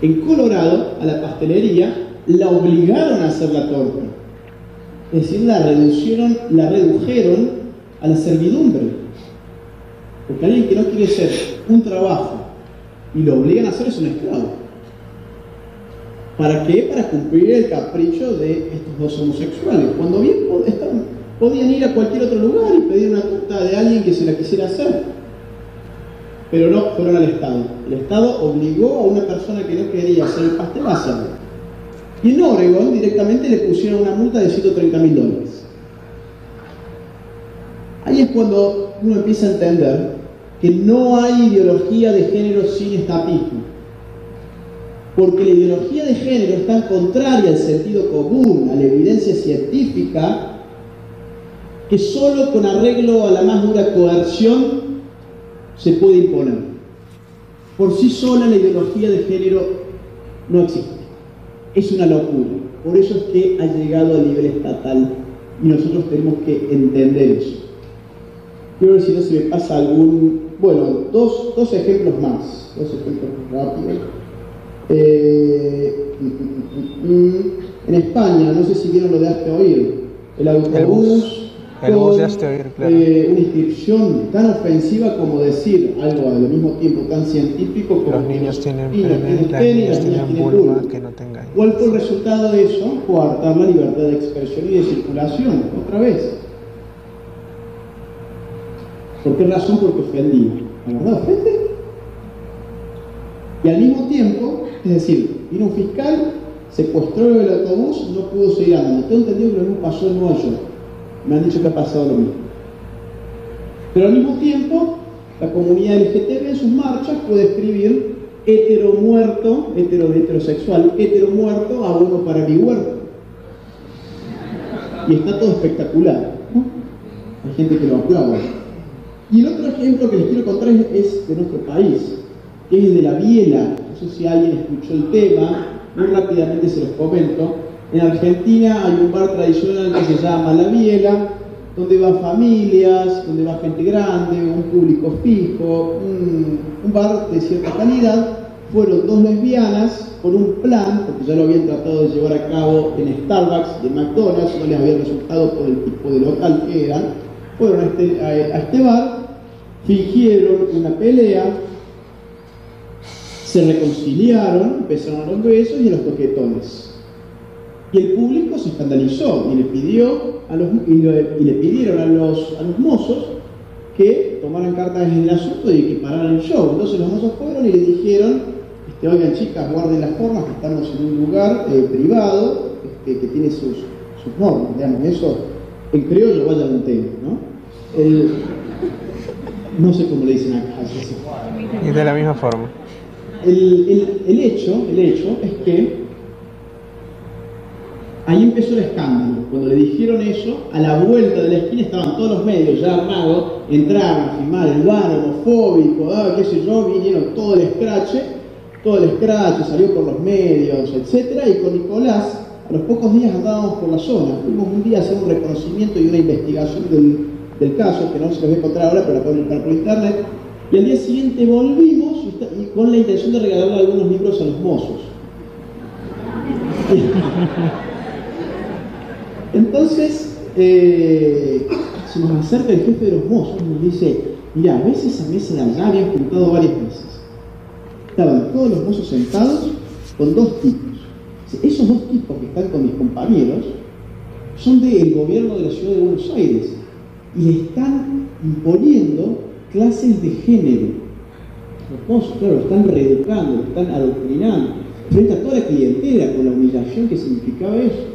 en Colorado, a la pastelería, la obligaron a hacer la torta. Es decir, la reducieron, la redujeron a la servidumbre. Porque alguien que no quiere hacer un trabajo y lo obligan a hacer es un esclavo. ¿Para qué? Para cumplir el capricho de estos dos homosexuales. Cuando bien podían ir a cualquier otro lugar y pedir una torta de alguien que se la quisiera hacer. Pero no, fueron al Estado. El Estado obligó a una persona que no quería hacer el pastel a hacerlo. Y en Oregon directamente le pusieron una multa de 130 mil dólares. Ahí es cuando uno empieza a entender que no hay ideología de género sin estapismo. Porque la ideología de género es tan contraria al sentido común, a la evidencia científica, que solo con arreglo a la más dura coerción se puede imponer. Por sí sola la ideología de género no existe. Es una locura. Por eso es que ha llegado a nivel estatal y nosotros tenemos que entender eso. Quiero ver si no se me pasa algún... Bueno, dos, dos ejemplos más. Dos ejemplos rápidos. Eh, mm, mm, mm, en España, no sé si vieron lo de Hazte Oír. El autobús... Claro. eh, una inscripción tan ofensiva como decir algo al mismo tiempo tan científico como Los niños tienen niños pene, tienen las pene niñas las niñas tienen vulva, que no tengan. ¿Cuál fue el resultado de eso? Coartar la libertad de expresión y de circulación, otra vez. ¿Por qué razón? Porque ofendía. ¿La verdad ofende? Y al mismo tiempo, es decir, vino un fiscal, secuestró el autobús, no pudo seguir andando. Tengo entendido que lo mismo pasó en Nueva York. Me han dicho que ha pasado lo mismo. Pero al mismo tiempo, la comunidad LGTB en sus marchas puede escribir hetero muerto, hetero heterosexual, hetero muerto, abono para mi huerto. Y está todo espectacular. Hay gente que lo aplaude. Y el otro ejemplo que les quiero contar es, de nuestro país, que es de la biela. No sé si alguien escuchó el tema, muy rápidamente se los comento. En Argentina hay un bar tradicional que se llama La Biela, donde van familias, donde va gente grande, un público fijo, un, bar de cierta calidad. Fueron dos lesbianas con un plan, porque ya lo habían tratado de llevar a cabo en Starbucks, de McDonald's, no les había resultado por el tipo de local que eran. Fueron a este, este bar, fingieron una pelea, se reconciliaron, empezaron los besos y los toquetones. Y el público se escandalizó y le pidió a los, y le, y le pidieron a los, a los mozos que tomaran cartas en el asunto y que pararan el show. Entonces los mozos fueron y le dijeron, este, oigan chicas, guarden las formas, que estamos en un lugar eh, privado este, que tiene sus, sus normas, digamos, eso en criollo vaya un tema, ¿no? El- no sé cómo le dicen acá. Y de la misma forma. el, el- el hecho, el hecho es que ahí empezó el escándalo. Cuando le dijeron eso, a la vuelta de la esquina estaban todos los medios ya armados, entraron a filmar el bar homofóbico, ah, qué sé yo, vinieron todo el scratch, todo el scratch salió por los medios, etcétera, y con Nicolás, a los pocos días andábamos por la zona. Fuimos un día a hacer un reconocimiento y una investigación del, caso, que no se los voy a contar ahora, pero la pueden buscar por internet. Y al día siguiente volvimos con la intención de regalarle algunos libros a los mozos. Entonces, eh, se nos acerca el jefe de los mozos y nos dice, mira, a veces esa mesa de allá habían juntado varias veces. Estaban todos los mozos sentados con dos tipos. Esos dos tipos que están con mis compañeros son del gobierno de la ciudad de Buenos Aires y le están imponiendo clases de género. Los mozos, claro, lo están reeducando, lo están adoctrinando, frente a toda la clientela con la humillación que significaba eso.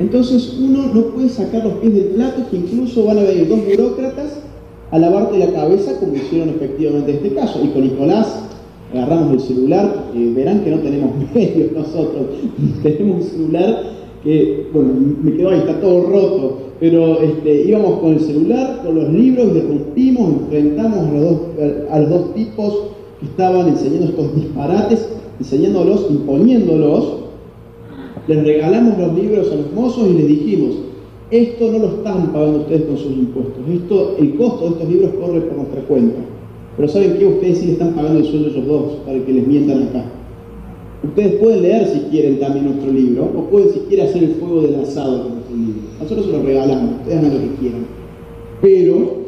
Entonces uno no puede sacar los pies del plato, que incluso van a venir dos burócratas a lavarte la cabeza como hicieron efectivamente en este caso. Y con Nicolás agarramos el celular, eh, verán que no tenemos medios nosotros, tenemos un celular que, bueno, me quedó ahí, está todo roto, pero este, íbamos con el celular, con los libros, le rompimos, enfrentamos a los, dos, a los dos tipos que estaban enseñando estos disparates, enseñándolos, imponiéndolos, les regalamos los libros a los mozos y les dijimos, esto no lo están pagando ustedes con sus impuestos, esto, el costo de estos libros corre por nuestra cuenta. Pero ¿saben qué? Ustedes sí le están pagando el sueldo ellos dos para que les mientan acá. Ustedes pueden leer si quieren también nuestro libro, o pueden si quieren hacer el fuego del asado con nuestro libro. Nosotros se lo regalamos, ustedes hagan lo que quieran. Pero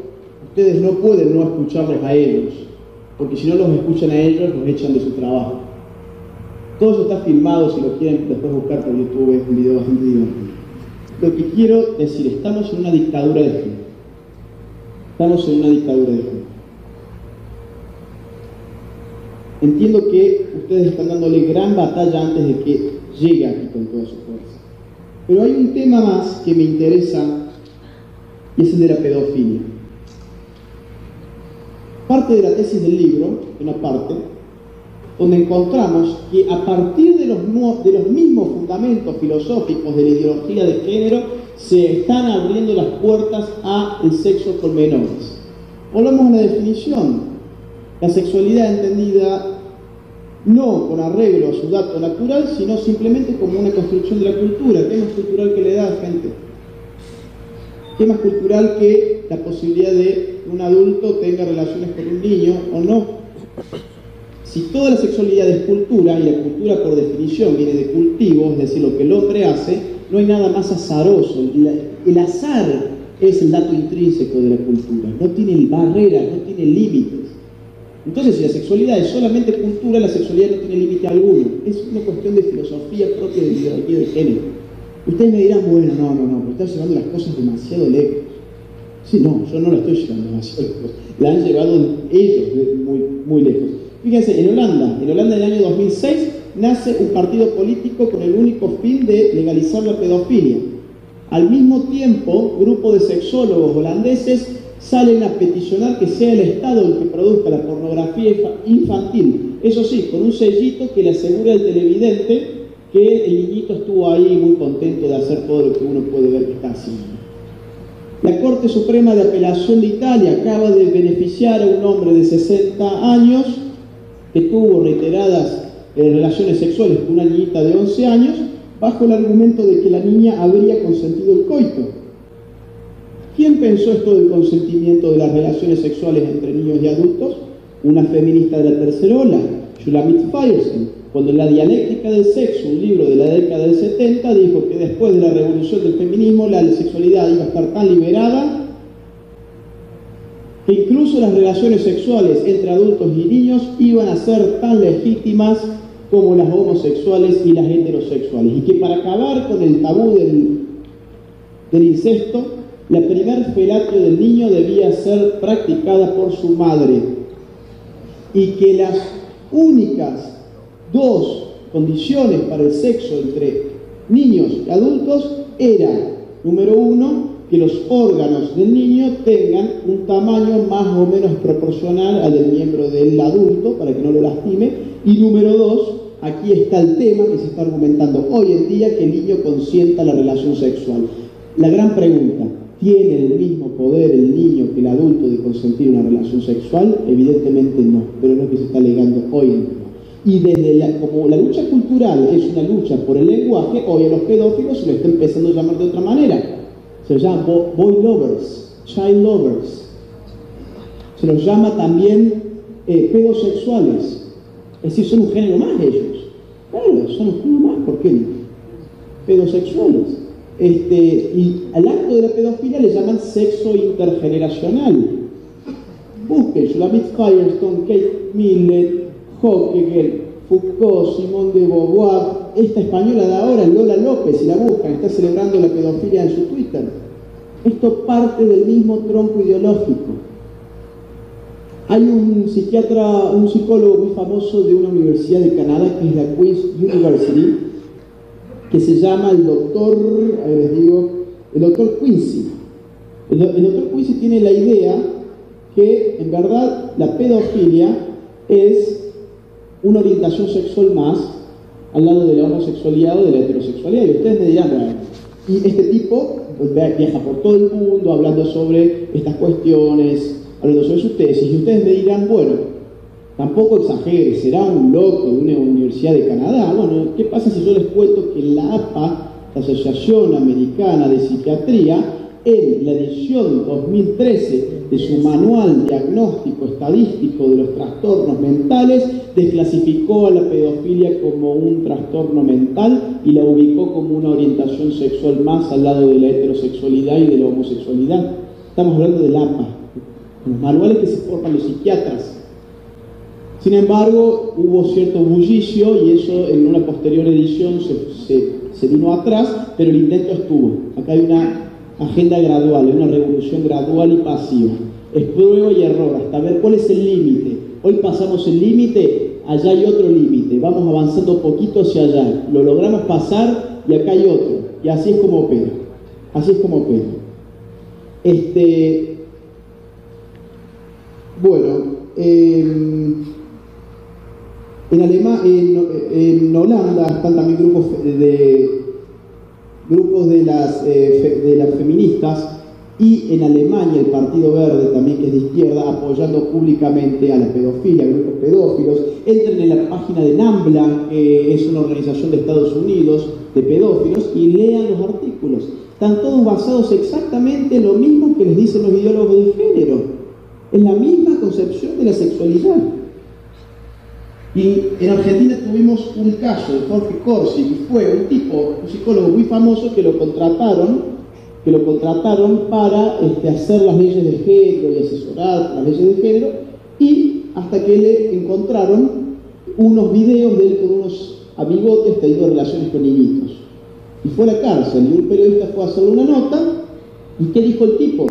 ustedes no pueden no escucharlos a ellos, porque si no los escuchan a ellos, los echan de su trabajo. Todo eso está filmado, si lo quieren después buscar por YouTube, es un video bastante divertido. Lo que quiero decir, estamos en una dictadura de fe. Estamos en una dictadura de fe. Entiendo que ustedes están dándole gran batalla antes de que llegue aquí con toda su fuerza. Pero hay un tema más que me interesa y es el de la pedofilia. Parte de la tesis del libro, una parte, donde encontramos que a partir de los, mismos fundamentos filosóficos de la ideología de género se están abriendo las puertas al sexo con menores. Volvamos a la definición. La sexualidad entendida no con arreglo a su dato natural, sino simplemente como una construcción de la cultura. ¿Qué más cultural que la edad, gente? ¿Qué más cultural que la posibilidad de un adulto tenga relaciones con un niño o no? Si toda la sexualidad es cultura, y la cultura por definición viene de cultivo, es decir, lo que el hombre hace, no hay nada más azaroso. El azar es el dato intrínseco de la cultura. No tiene barreras, no tiene límites. Entonces, si la sexualidad es solamente cultura, la sexualidad no tiene límite alguno. Es una cuestión de filosofía propia de la ideología de género. Ustedes me dirán, bueno, no, no, no, pero estás llevando las cosas demasiado lejos. Sí, no, yo no la estoy llevando demasiado lejos. La han llevado ellos muy, muy lejos. Fíjense, en Holanda, en Holanda en el año 2006 nace un partido político con el único fin de legalizar la pedofilia. Al mismo tiempo, grupo de sexólogos holandeses salen a peticionar que sea el Estado el que produzca la pornografía infantil. Eso sí, con un sellito que le asegura al televidente que el niñito estuvo ahí muy contento de hacer todo lo que uno puede ver que está haciendo. La Corte Suprema de Apelación de Italia acaba de beneficiar a un hombre de 60 años que tuvo reiteradas eh, relaciones sexuales con una niñita de 11 años bajo el argumento de que la niña habría consentido el coito. ¿Quién pensó esto del consentimiento de las relaciones sexuales entre niños y adultos? Una feminista de la tercera ola, Shulamit Firestein, cuando en La dialéctica del sexo, un libro de la década del 70, dijo que después de la revolución del feminismo la sexualidad iba a estar tan liberada que incluso las relaciones sexuales entre adultos y niños iban a ser tan legítimas como las homosexuales y las heterosexuales. Y que para acabar con el tabú del, incesto, la primer felatio del niño debía ser practicada por su madre. Y que las únicas dos condiciones para el sexo entre niños y adultos eran, número uno, que los órganos del niño tengan un tamaño más o menos proporcional al del miembro del adulto para que no lo lastime. Y número dos, aquí está el tema que se está argumentando hoy en día, que el niño consienta la relación sexual. La gran pregunta, ¿tiene el mismo poder el niño que el adulto de consentir una relación sexual? Evidentemente no, pero es lo que se está alegando hoy en día. Y desde la, como la lucha cultural es una lucha por el lenguaje, hoy a los pedófilos se lo está empezando a llamar de otra manera. Se llama boy lovers, child lovers. Se los llama también eh, pedosexuales. Es decir, son un género más ellos. Claro, son un género más, ¿por qué? Pedosexuales. Este, y al acto de la pedofilia le llaman sexo intergeneracional. Busquen, Shulamit Firestone, Kate Millett, Hockenheimer, Foucault, Simón de Beauvoir, esta española de ahora, Lola López, si la buscan, está celebrando la pedofilia en su Twitter. Esto parte del mismo tronco ideológico. Hay un psiquiatra, un psicólogo muy famoso de una universidad de Canadá, que es la Queen's University, que se llama el doctor, les digo, el doctor Quincy. El, el doctor Quincy tiene la idea que en verdad la pedofilia es una orientación sexual más al lado de la homosexualidad o de la heterosexualidad. Y ustedes me dirán, bueno, y este tipo viaja por todo el mundo hablando sobre estas cuestiones, hablando sobre sus tesis, y ustedes me dirán, bueno, tampoco exagere, será un loco de una universidad de Canadá. Bueno, ¿qué pasa si yo les cuento que la APA, la Asociación Americana de Psiquiatría, en la edición 2013 de su manual diagnóstico estadístico de los trastornos mentales, desclasificó a la pedofilia como un trastorno mental y la ubicó como una orientación sexual más al lado de la heterosexualidad y de la homosexualidad. Estamos hablando del APA, los manuales que se forman los psiquiatras. Sin embargo, hubo cierto bullicio y eso en una posterior edición se, se vino atrás, pero el intento estuvo. Acá hay una agenda gradual, una revolución gradual y pasiva. Es prueba y error hasta ver cuál es el límite. Hoy pasamos el límite, allá hay otro límite, vamos avanzando poquito hacia allá, lo logramos pasar y acá hay otro. Y así es como opera. Así es como opera. Este, bueno, em, en, Alemania, en, en Holanda están también grupos de grupos de las, eh, de las feministas y en Alemania el Partido Verde, también que es de izquierda, apoyando públicamente a la pedofilia, grupos pedófilos. Entren en la página de NAMBLA, que es una organización de Estados Unidos de pedófilos, y lean los artículos. Están todos basados exactamente en lo mismo que les dicen los ideólogos de género. en la misma concepción de la sexualidad. Y en Argentina tuvimos un caso de Jorge Corsi, que fue un tipo, un psicólogo muy famoso que lo contrataron, que lo contrataron para este, hacer las leyes de género y asesorar las leyes de género, y hasta que le encontraron unos videos de él con unos amigotes teniendo relaciones con niñitos. Y fue a la cárcel, y un periodista fue a hacerle una nota, ¿y qué dijo el tipo?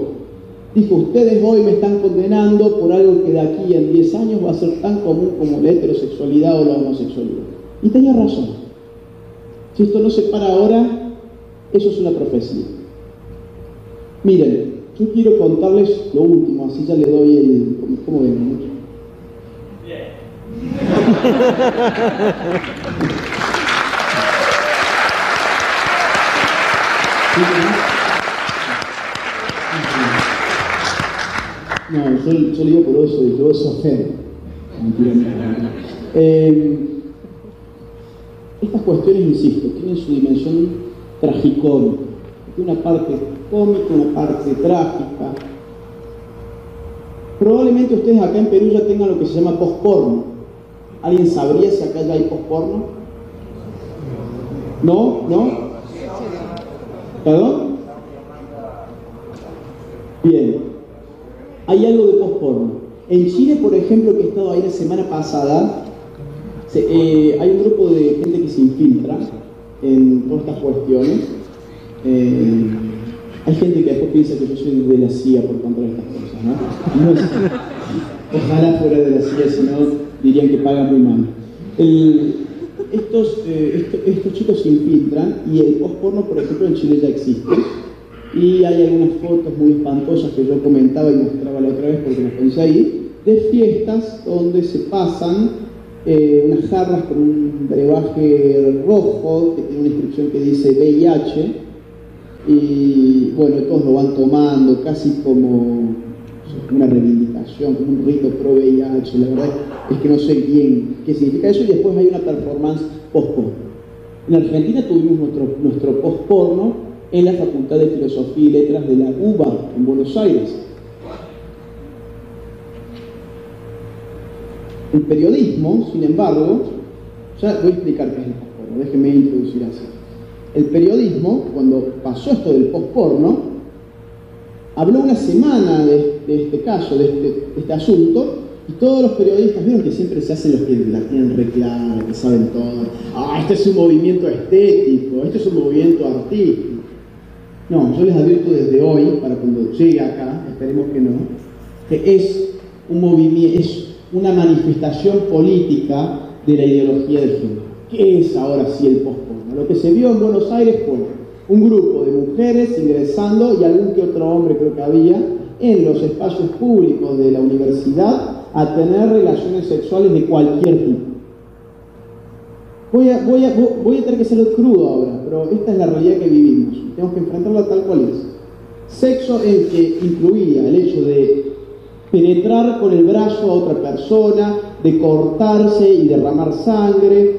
Dijo, ustedes hoy me están condenando por algo que de aquí en 10 años va a ser tan común como la heterosexualidad o la homosexualidad. Y tenía razón. Si esto no se para ahora, eso es una profecía. Miren, yo quiero contarles lo último, así ya le doy el... ¿Cómo ven? Bien. No, yo, yo digo por eso, yo eso ofende. Eh, estas cuestiones, insisto, tienen su dimensión tragicómica. Tiene una parte cómica, una parte trágica. Probablemente ustedes acá en Perú ya tengan lo que se llama post-porno. ¿Alguien sabría si acá ya hay post-porno? ¿No? ¿No? ¿Perdón? Bien hay algo de post-porno. En Chile, por ejemplo, que he estado ahí la semana pasada, eh, hay un grupo de gente que se infiltra en todas estas cuestiones. Eh, hay gente que después piensa que yo soy de la CIA por contra de estas cosas, ¿no? ojalá fuera de la CIA, si no dirían que pagan muy mal. estos, eh, estos chicos se infiltran y el post-porno, por ejemplo, en Chile ya existe. Y hay algunas fotos muy espantosas que yo comentaba y mostraba la otra vez porque las ahí, de fiestas donde se pasan eh, unas jarras con un brebaje rojo que tiene una inscripción que dice VIH y bueno, todos lo van tomando casi como una reivindicación, como un rito pro VIH, la verdad es que no sé bien qué significa eso. Y después hay una performance post-porno. En Argentina tuvimos nuestro, nuestro post-porno en la Facultad de Filosofía y Letras de la UBA en Buenos Aires. El periodismo, sin embargo, ya voy a explicar qué es el postporno, déjenme introducir así. El periodismo, cuando pasó esto del postporno, habló una semana de, este caso, de este, de este, asunto, y todos los periodistas, vieron que siempre se hacen los que la tienen reclara, que saben todo. Ah, este es un movimiento estético, este es un movimiento artístico. No, yo les advierto desde hoy, para cuando llegue acá, esperemos que no, que es un movimiento, es una manifestación política de la ideología de género. ¿Qué es ahora sí el postporno? Lo que se vio en Buenos Aires fue un grupo de mujeres ingresando y algún que otro hombre creo que había en los espacios públicos de la universidad a tener relaciones sexuales de cualquier tipo. Voy a, voy, a, voy a tener que ser crudo ahora, pero esta es la realidad que vivimos. Tenemos que enfrentarla tal cual es. Sexo en que incluía el hecho de penetrar con el brazo a otra persona, de cortarse y derramar sangre,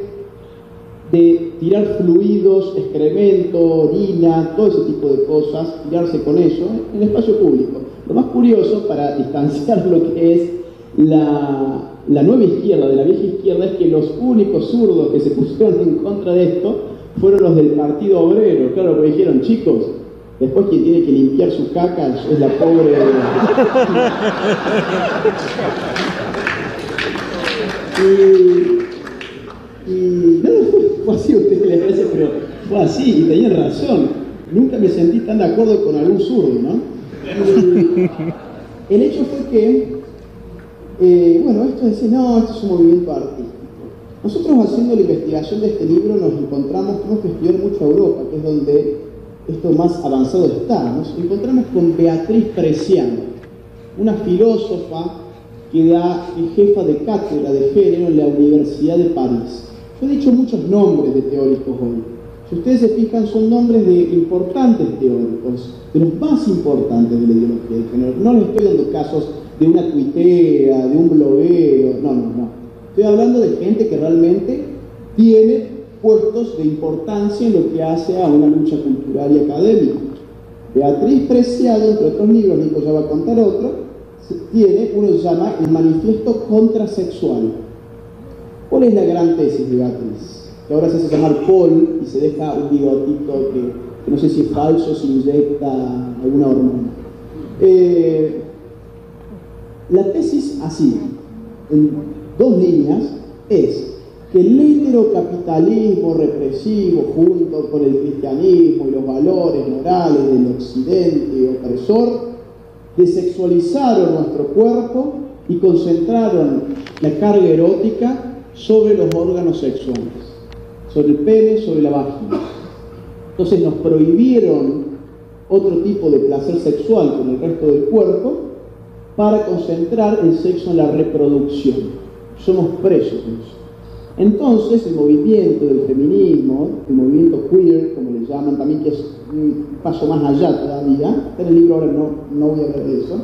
de tirar fluidos, excremento, orina, todo ese tipo de cosas, tirarse con eso en el espacio público. Lo más curioso, para distanciar lo que es la, la nueva izquierda de la vieja izquierda, es que los únicos zurdos que se pusieron en contra de esto fueron los del Partido Obrero. Claro, porque dijeron, chicos, después quien tiene que limpiar su caca es la pobre... y, y fue así, usted le parece, pero fue así y tenían razón. Nunca me sentí tan de acuerdo con algún zurdo, ¿no? El hecho fue que, eh, bueno, esto es decir, no, esto es un movimiento artístico. Nosotros haciendo la investigación de este libro nos encontramos, tenemos que estudiar mucho Europa, que es donde esto más avanzado está. Nos encontramos con Beatriz Preciado, una filósofa que da jefa de cátedra de género en la Universidad de París. Yo he dicho muchos nombres de teóricos hoy. Si ustedes se fijan, son nombres de importantes teóricos, de los más importantes de la ideología de género. No les estoy dando casos de una tuitera, de un bloguero, no, no, no. Estoy hablando de gente que realmente tiene puestos de importancia en lo que hace a una lucha cultural y académica. Beatriz Preciado, entre otros libros, Nico ya va a contar otro, tiene uno que se llama El Manifiesto Contrasexual ¿Cuál es la gran tesis de Beatriz? Que ahora se hace llamar Paul y se deja un bigotito que, no sé si es falso, si inyecta alguna hormona. Eh, la tesis así, en dos líneas, es que el heterocapitalismo represivo junto con el cristianismo y los valores morales del occidente opresor desexualizaron nuestro cuerpo y concentraron la carga erótica sobre los órganos sexuales, sobre el pene, sobre la vagina. Entonces nos prohibieron otro tipo de placer sexual con el resto del cuerpo para concentrar el sexo en la reproducción. Somos presos de eso. Entonces el movimiento del feminismo, el movimiento queer, como le llaman también, que es un paso más allá todavía, en el libro ahora no, no voy a hablar de eso,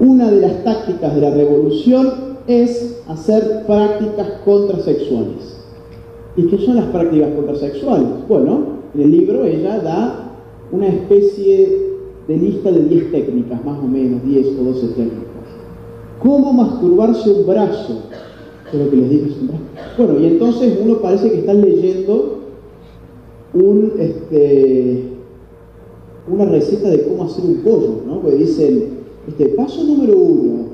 una de las tácticas de la revolución es hacer prácticas contrasexuales. ¿Y qué son las prácticas contrasexuales? Bueno, en el libro ella da una especie de lista de 10 técnicas, más o menos, 10 o 12 técnicas. ¿Cómo masturbarse un brazo? Lo que les dije. Bueno, y entonces uno parece que está leyendo este, una receta de cómo hacer un pollo, ¿no? Porque dicen, este, paso número uno,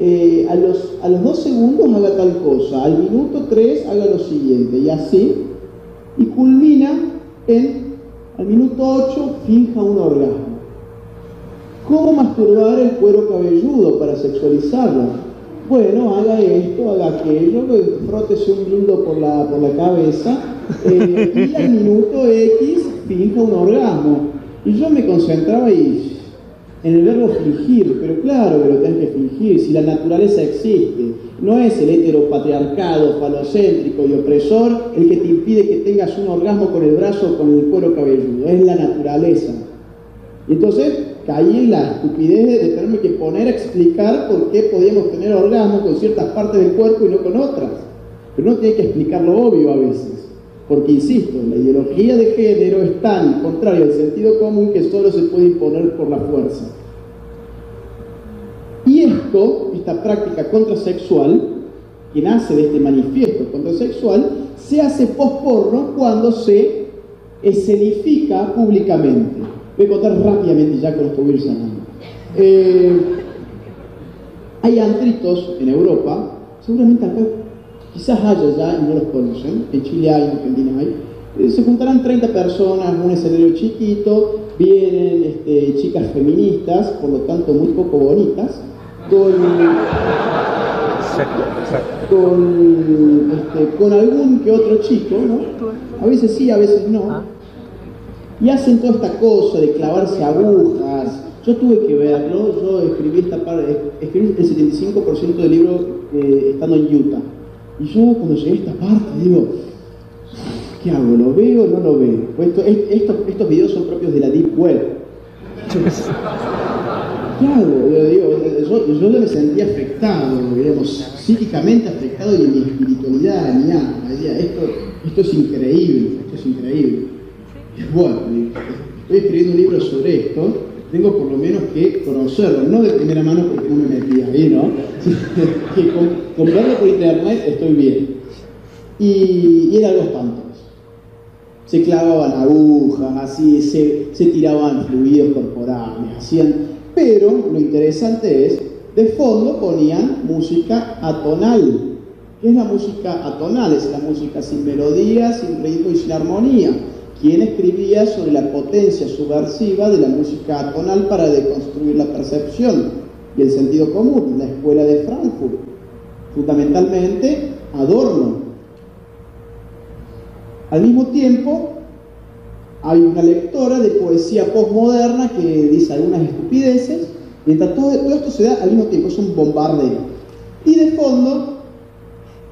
eh, a, los, a los dos segundos haga tal cosa, al minuto tres haga lo siguiente, y así, y culmina en, al minuto ocho, finja un orgasmo. ¿Cómo masturbar el cuero cabelludo para sexualizarlo? Bueno, haga esto, haga aquello, frótese un lindo por la, por la cabeza, eh, y al minuto X finja un orgasmo. Y yo me concentraba y en el verbo fingir, pero claro que lo tenés que fingir, si la naturaleza existe. No es el heteropatriarcado falocéntrico y opresor el que te impide que tengas un orgasmo con el brazo o con el cuero cabelludo, es la naturaleza. Y entonces caí en la estupidez de tenerme que poner a explicar por qué podíamos tener orgasmo con ciertas partes del cuerpo y no con otras. Pero no tiene que explicar lo obvio a veces. Porque, insisto, la ideología de género es tan contraria al sentido común que solo se puede imponer por la fuerza. Y esto, esta práctica contrasexual, que nace de este manifiesto contrasexual, se hace posporno cuando se escenifica públicamente. Voy a contar rápidamente ya con esto voy a hay antritos en Europa, seguramente acá Quizás haya ya y no los conocen, en Chile hay, en Argentina hay. Eh, se juntarán 30 personas un escenario chiquito, vienen este, chicas feministas, por lo tanto muy poco bonitas, con, este, con, algún que otro chico, ¿no? A veces sí, a veces no. Y hacen toda esta cosa de clavarse agujas, Yo tuve que verlo, yo escribí esta parte, escribí el 75% del libro eh, estando en Utah. Y yo cuando llegué a esta parte digo, ¿qué hago? ¿Lo veo o no lo veo? Pues esto, estos, videos son propios de la Deep Web. ¿Qué hago? Yo, digo, yo, me sentía afectado, digamos, psíquicamente afectado y en mi espiritualidad, en mi alma. Esto, esto es increíble, esto es increíble. Bueno, estoy escribiendo un libro sobre esto, tengo por lo menos que conocerlo, no de primera mano porque no me metí ahí, ¿no? que con, comprarlo por internet estoy bien. Y, y era algo espantoso. Se clavaban agujas, así, se, se tiraban fluidos corporales, hacían... Pero lo interesante es, de fondo ponían música atonal. ¿Qué es la música atonal? Es la música sin melodía, sin ritmo y sin armonía quien escribía sobre la potencia subversiva de la música atonal para deconstruir la percepción y el sentido común, la escuela de Frankfurt, fundamentalmente Adorno. Al mismo tiempo, hay una lectora de poesía postmoderna que dice algunas estupideces, mientras todo, esto se da al mismo tiempo, es un bombardeo. Y de fondo,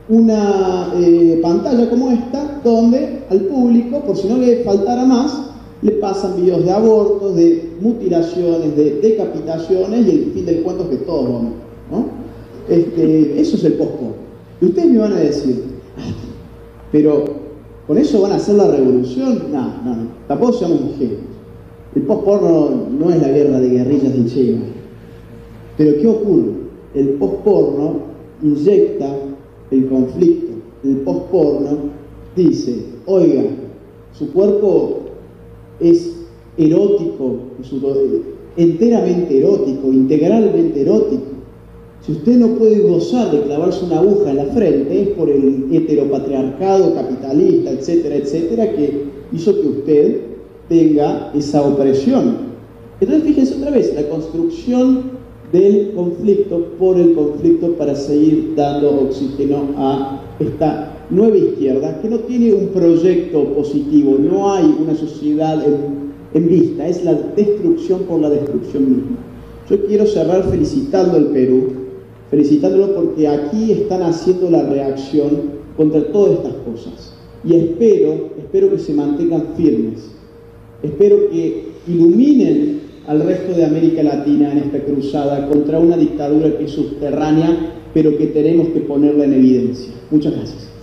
una eh, pantalla como esta, donde al público, por si no le faltara más, le pasan videos de abortos, de mutilaciones, de decapitaciones y el fin del cuento que todos vamos. Este, eso es el post Y ustedes me van a decir, pero ¿con eso van a hacer la revolución? No, no, no. Tampoco seamos ingenuos. El post-porno no es la guerra de guerrillas del Che Pero ¿qué ocurre? El post-porno inyecta el conflicto, el post-porno, dice, oiga, su cuerpo es erótico, enteramente erótico, integralmente erótico. Si usted no puede gozar de clavarse una aguja en la frente, es por el heteropatriarcado capitalista, etcétera, etcétera, que hizo que usted tenga esa opresión. Entonces, fíjense otra vez, la construcción del conflicto por el conflicto para seguir dando oxígeno a esta nueva izquierda que no tiene un proyecto positivo, no hay una sociedad en, vista, es la destrucción por la destrucción misma. Yo quiero cerrar felicitando al Perú, felicitándolo porque aquí están haciendo la reacción contra todas estas cosas. Y espero, espero que se mantengan firmes, espero que iluminen al resto de América Latina en esta cruzada contra una dictadura que es subterránea, pero que tenemos que ponerla en evidencia. Muchas gracias.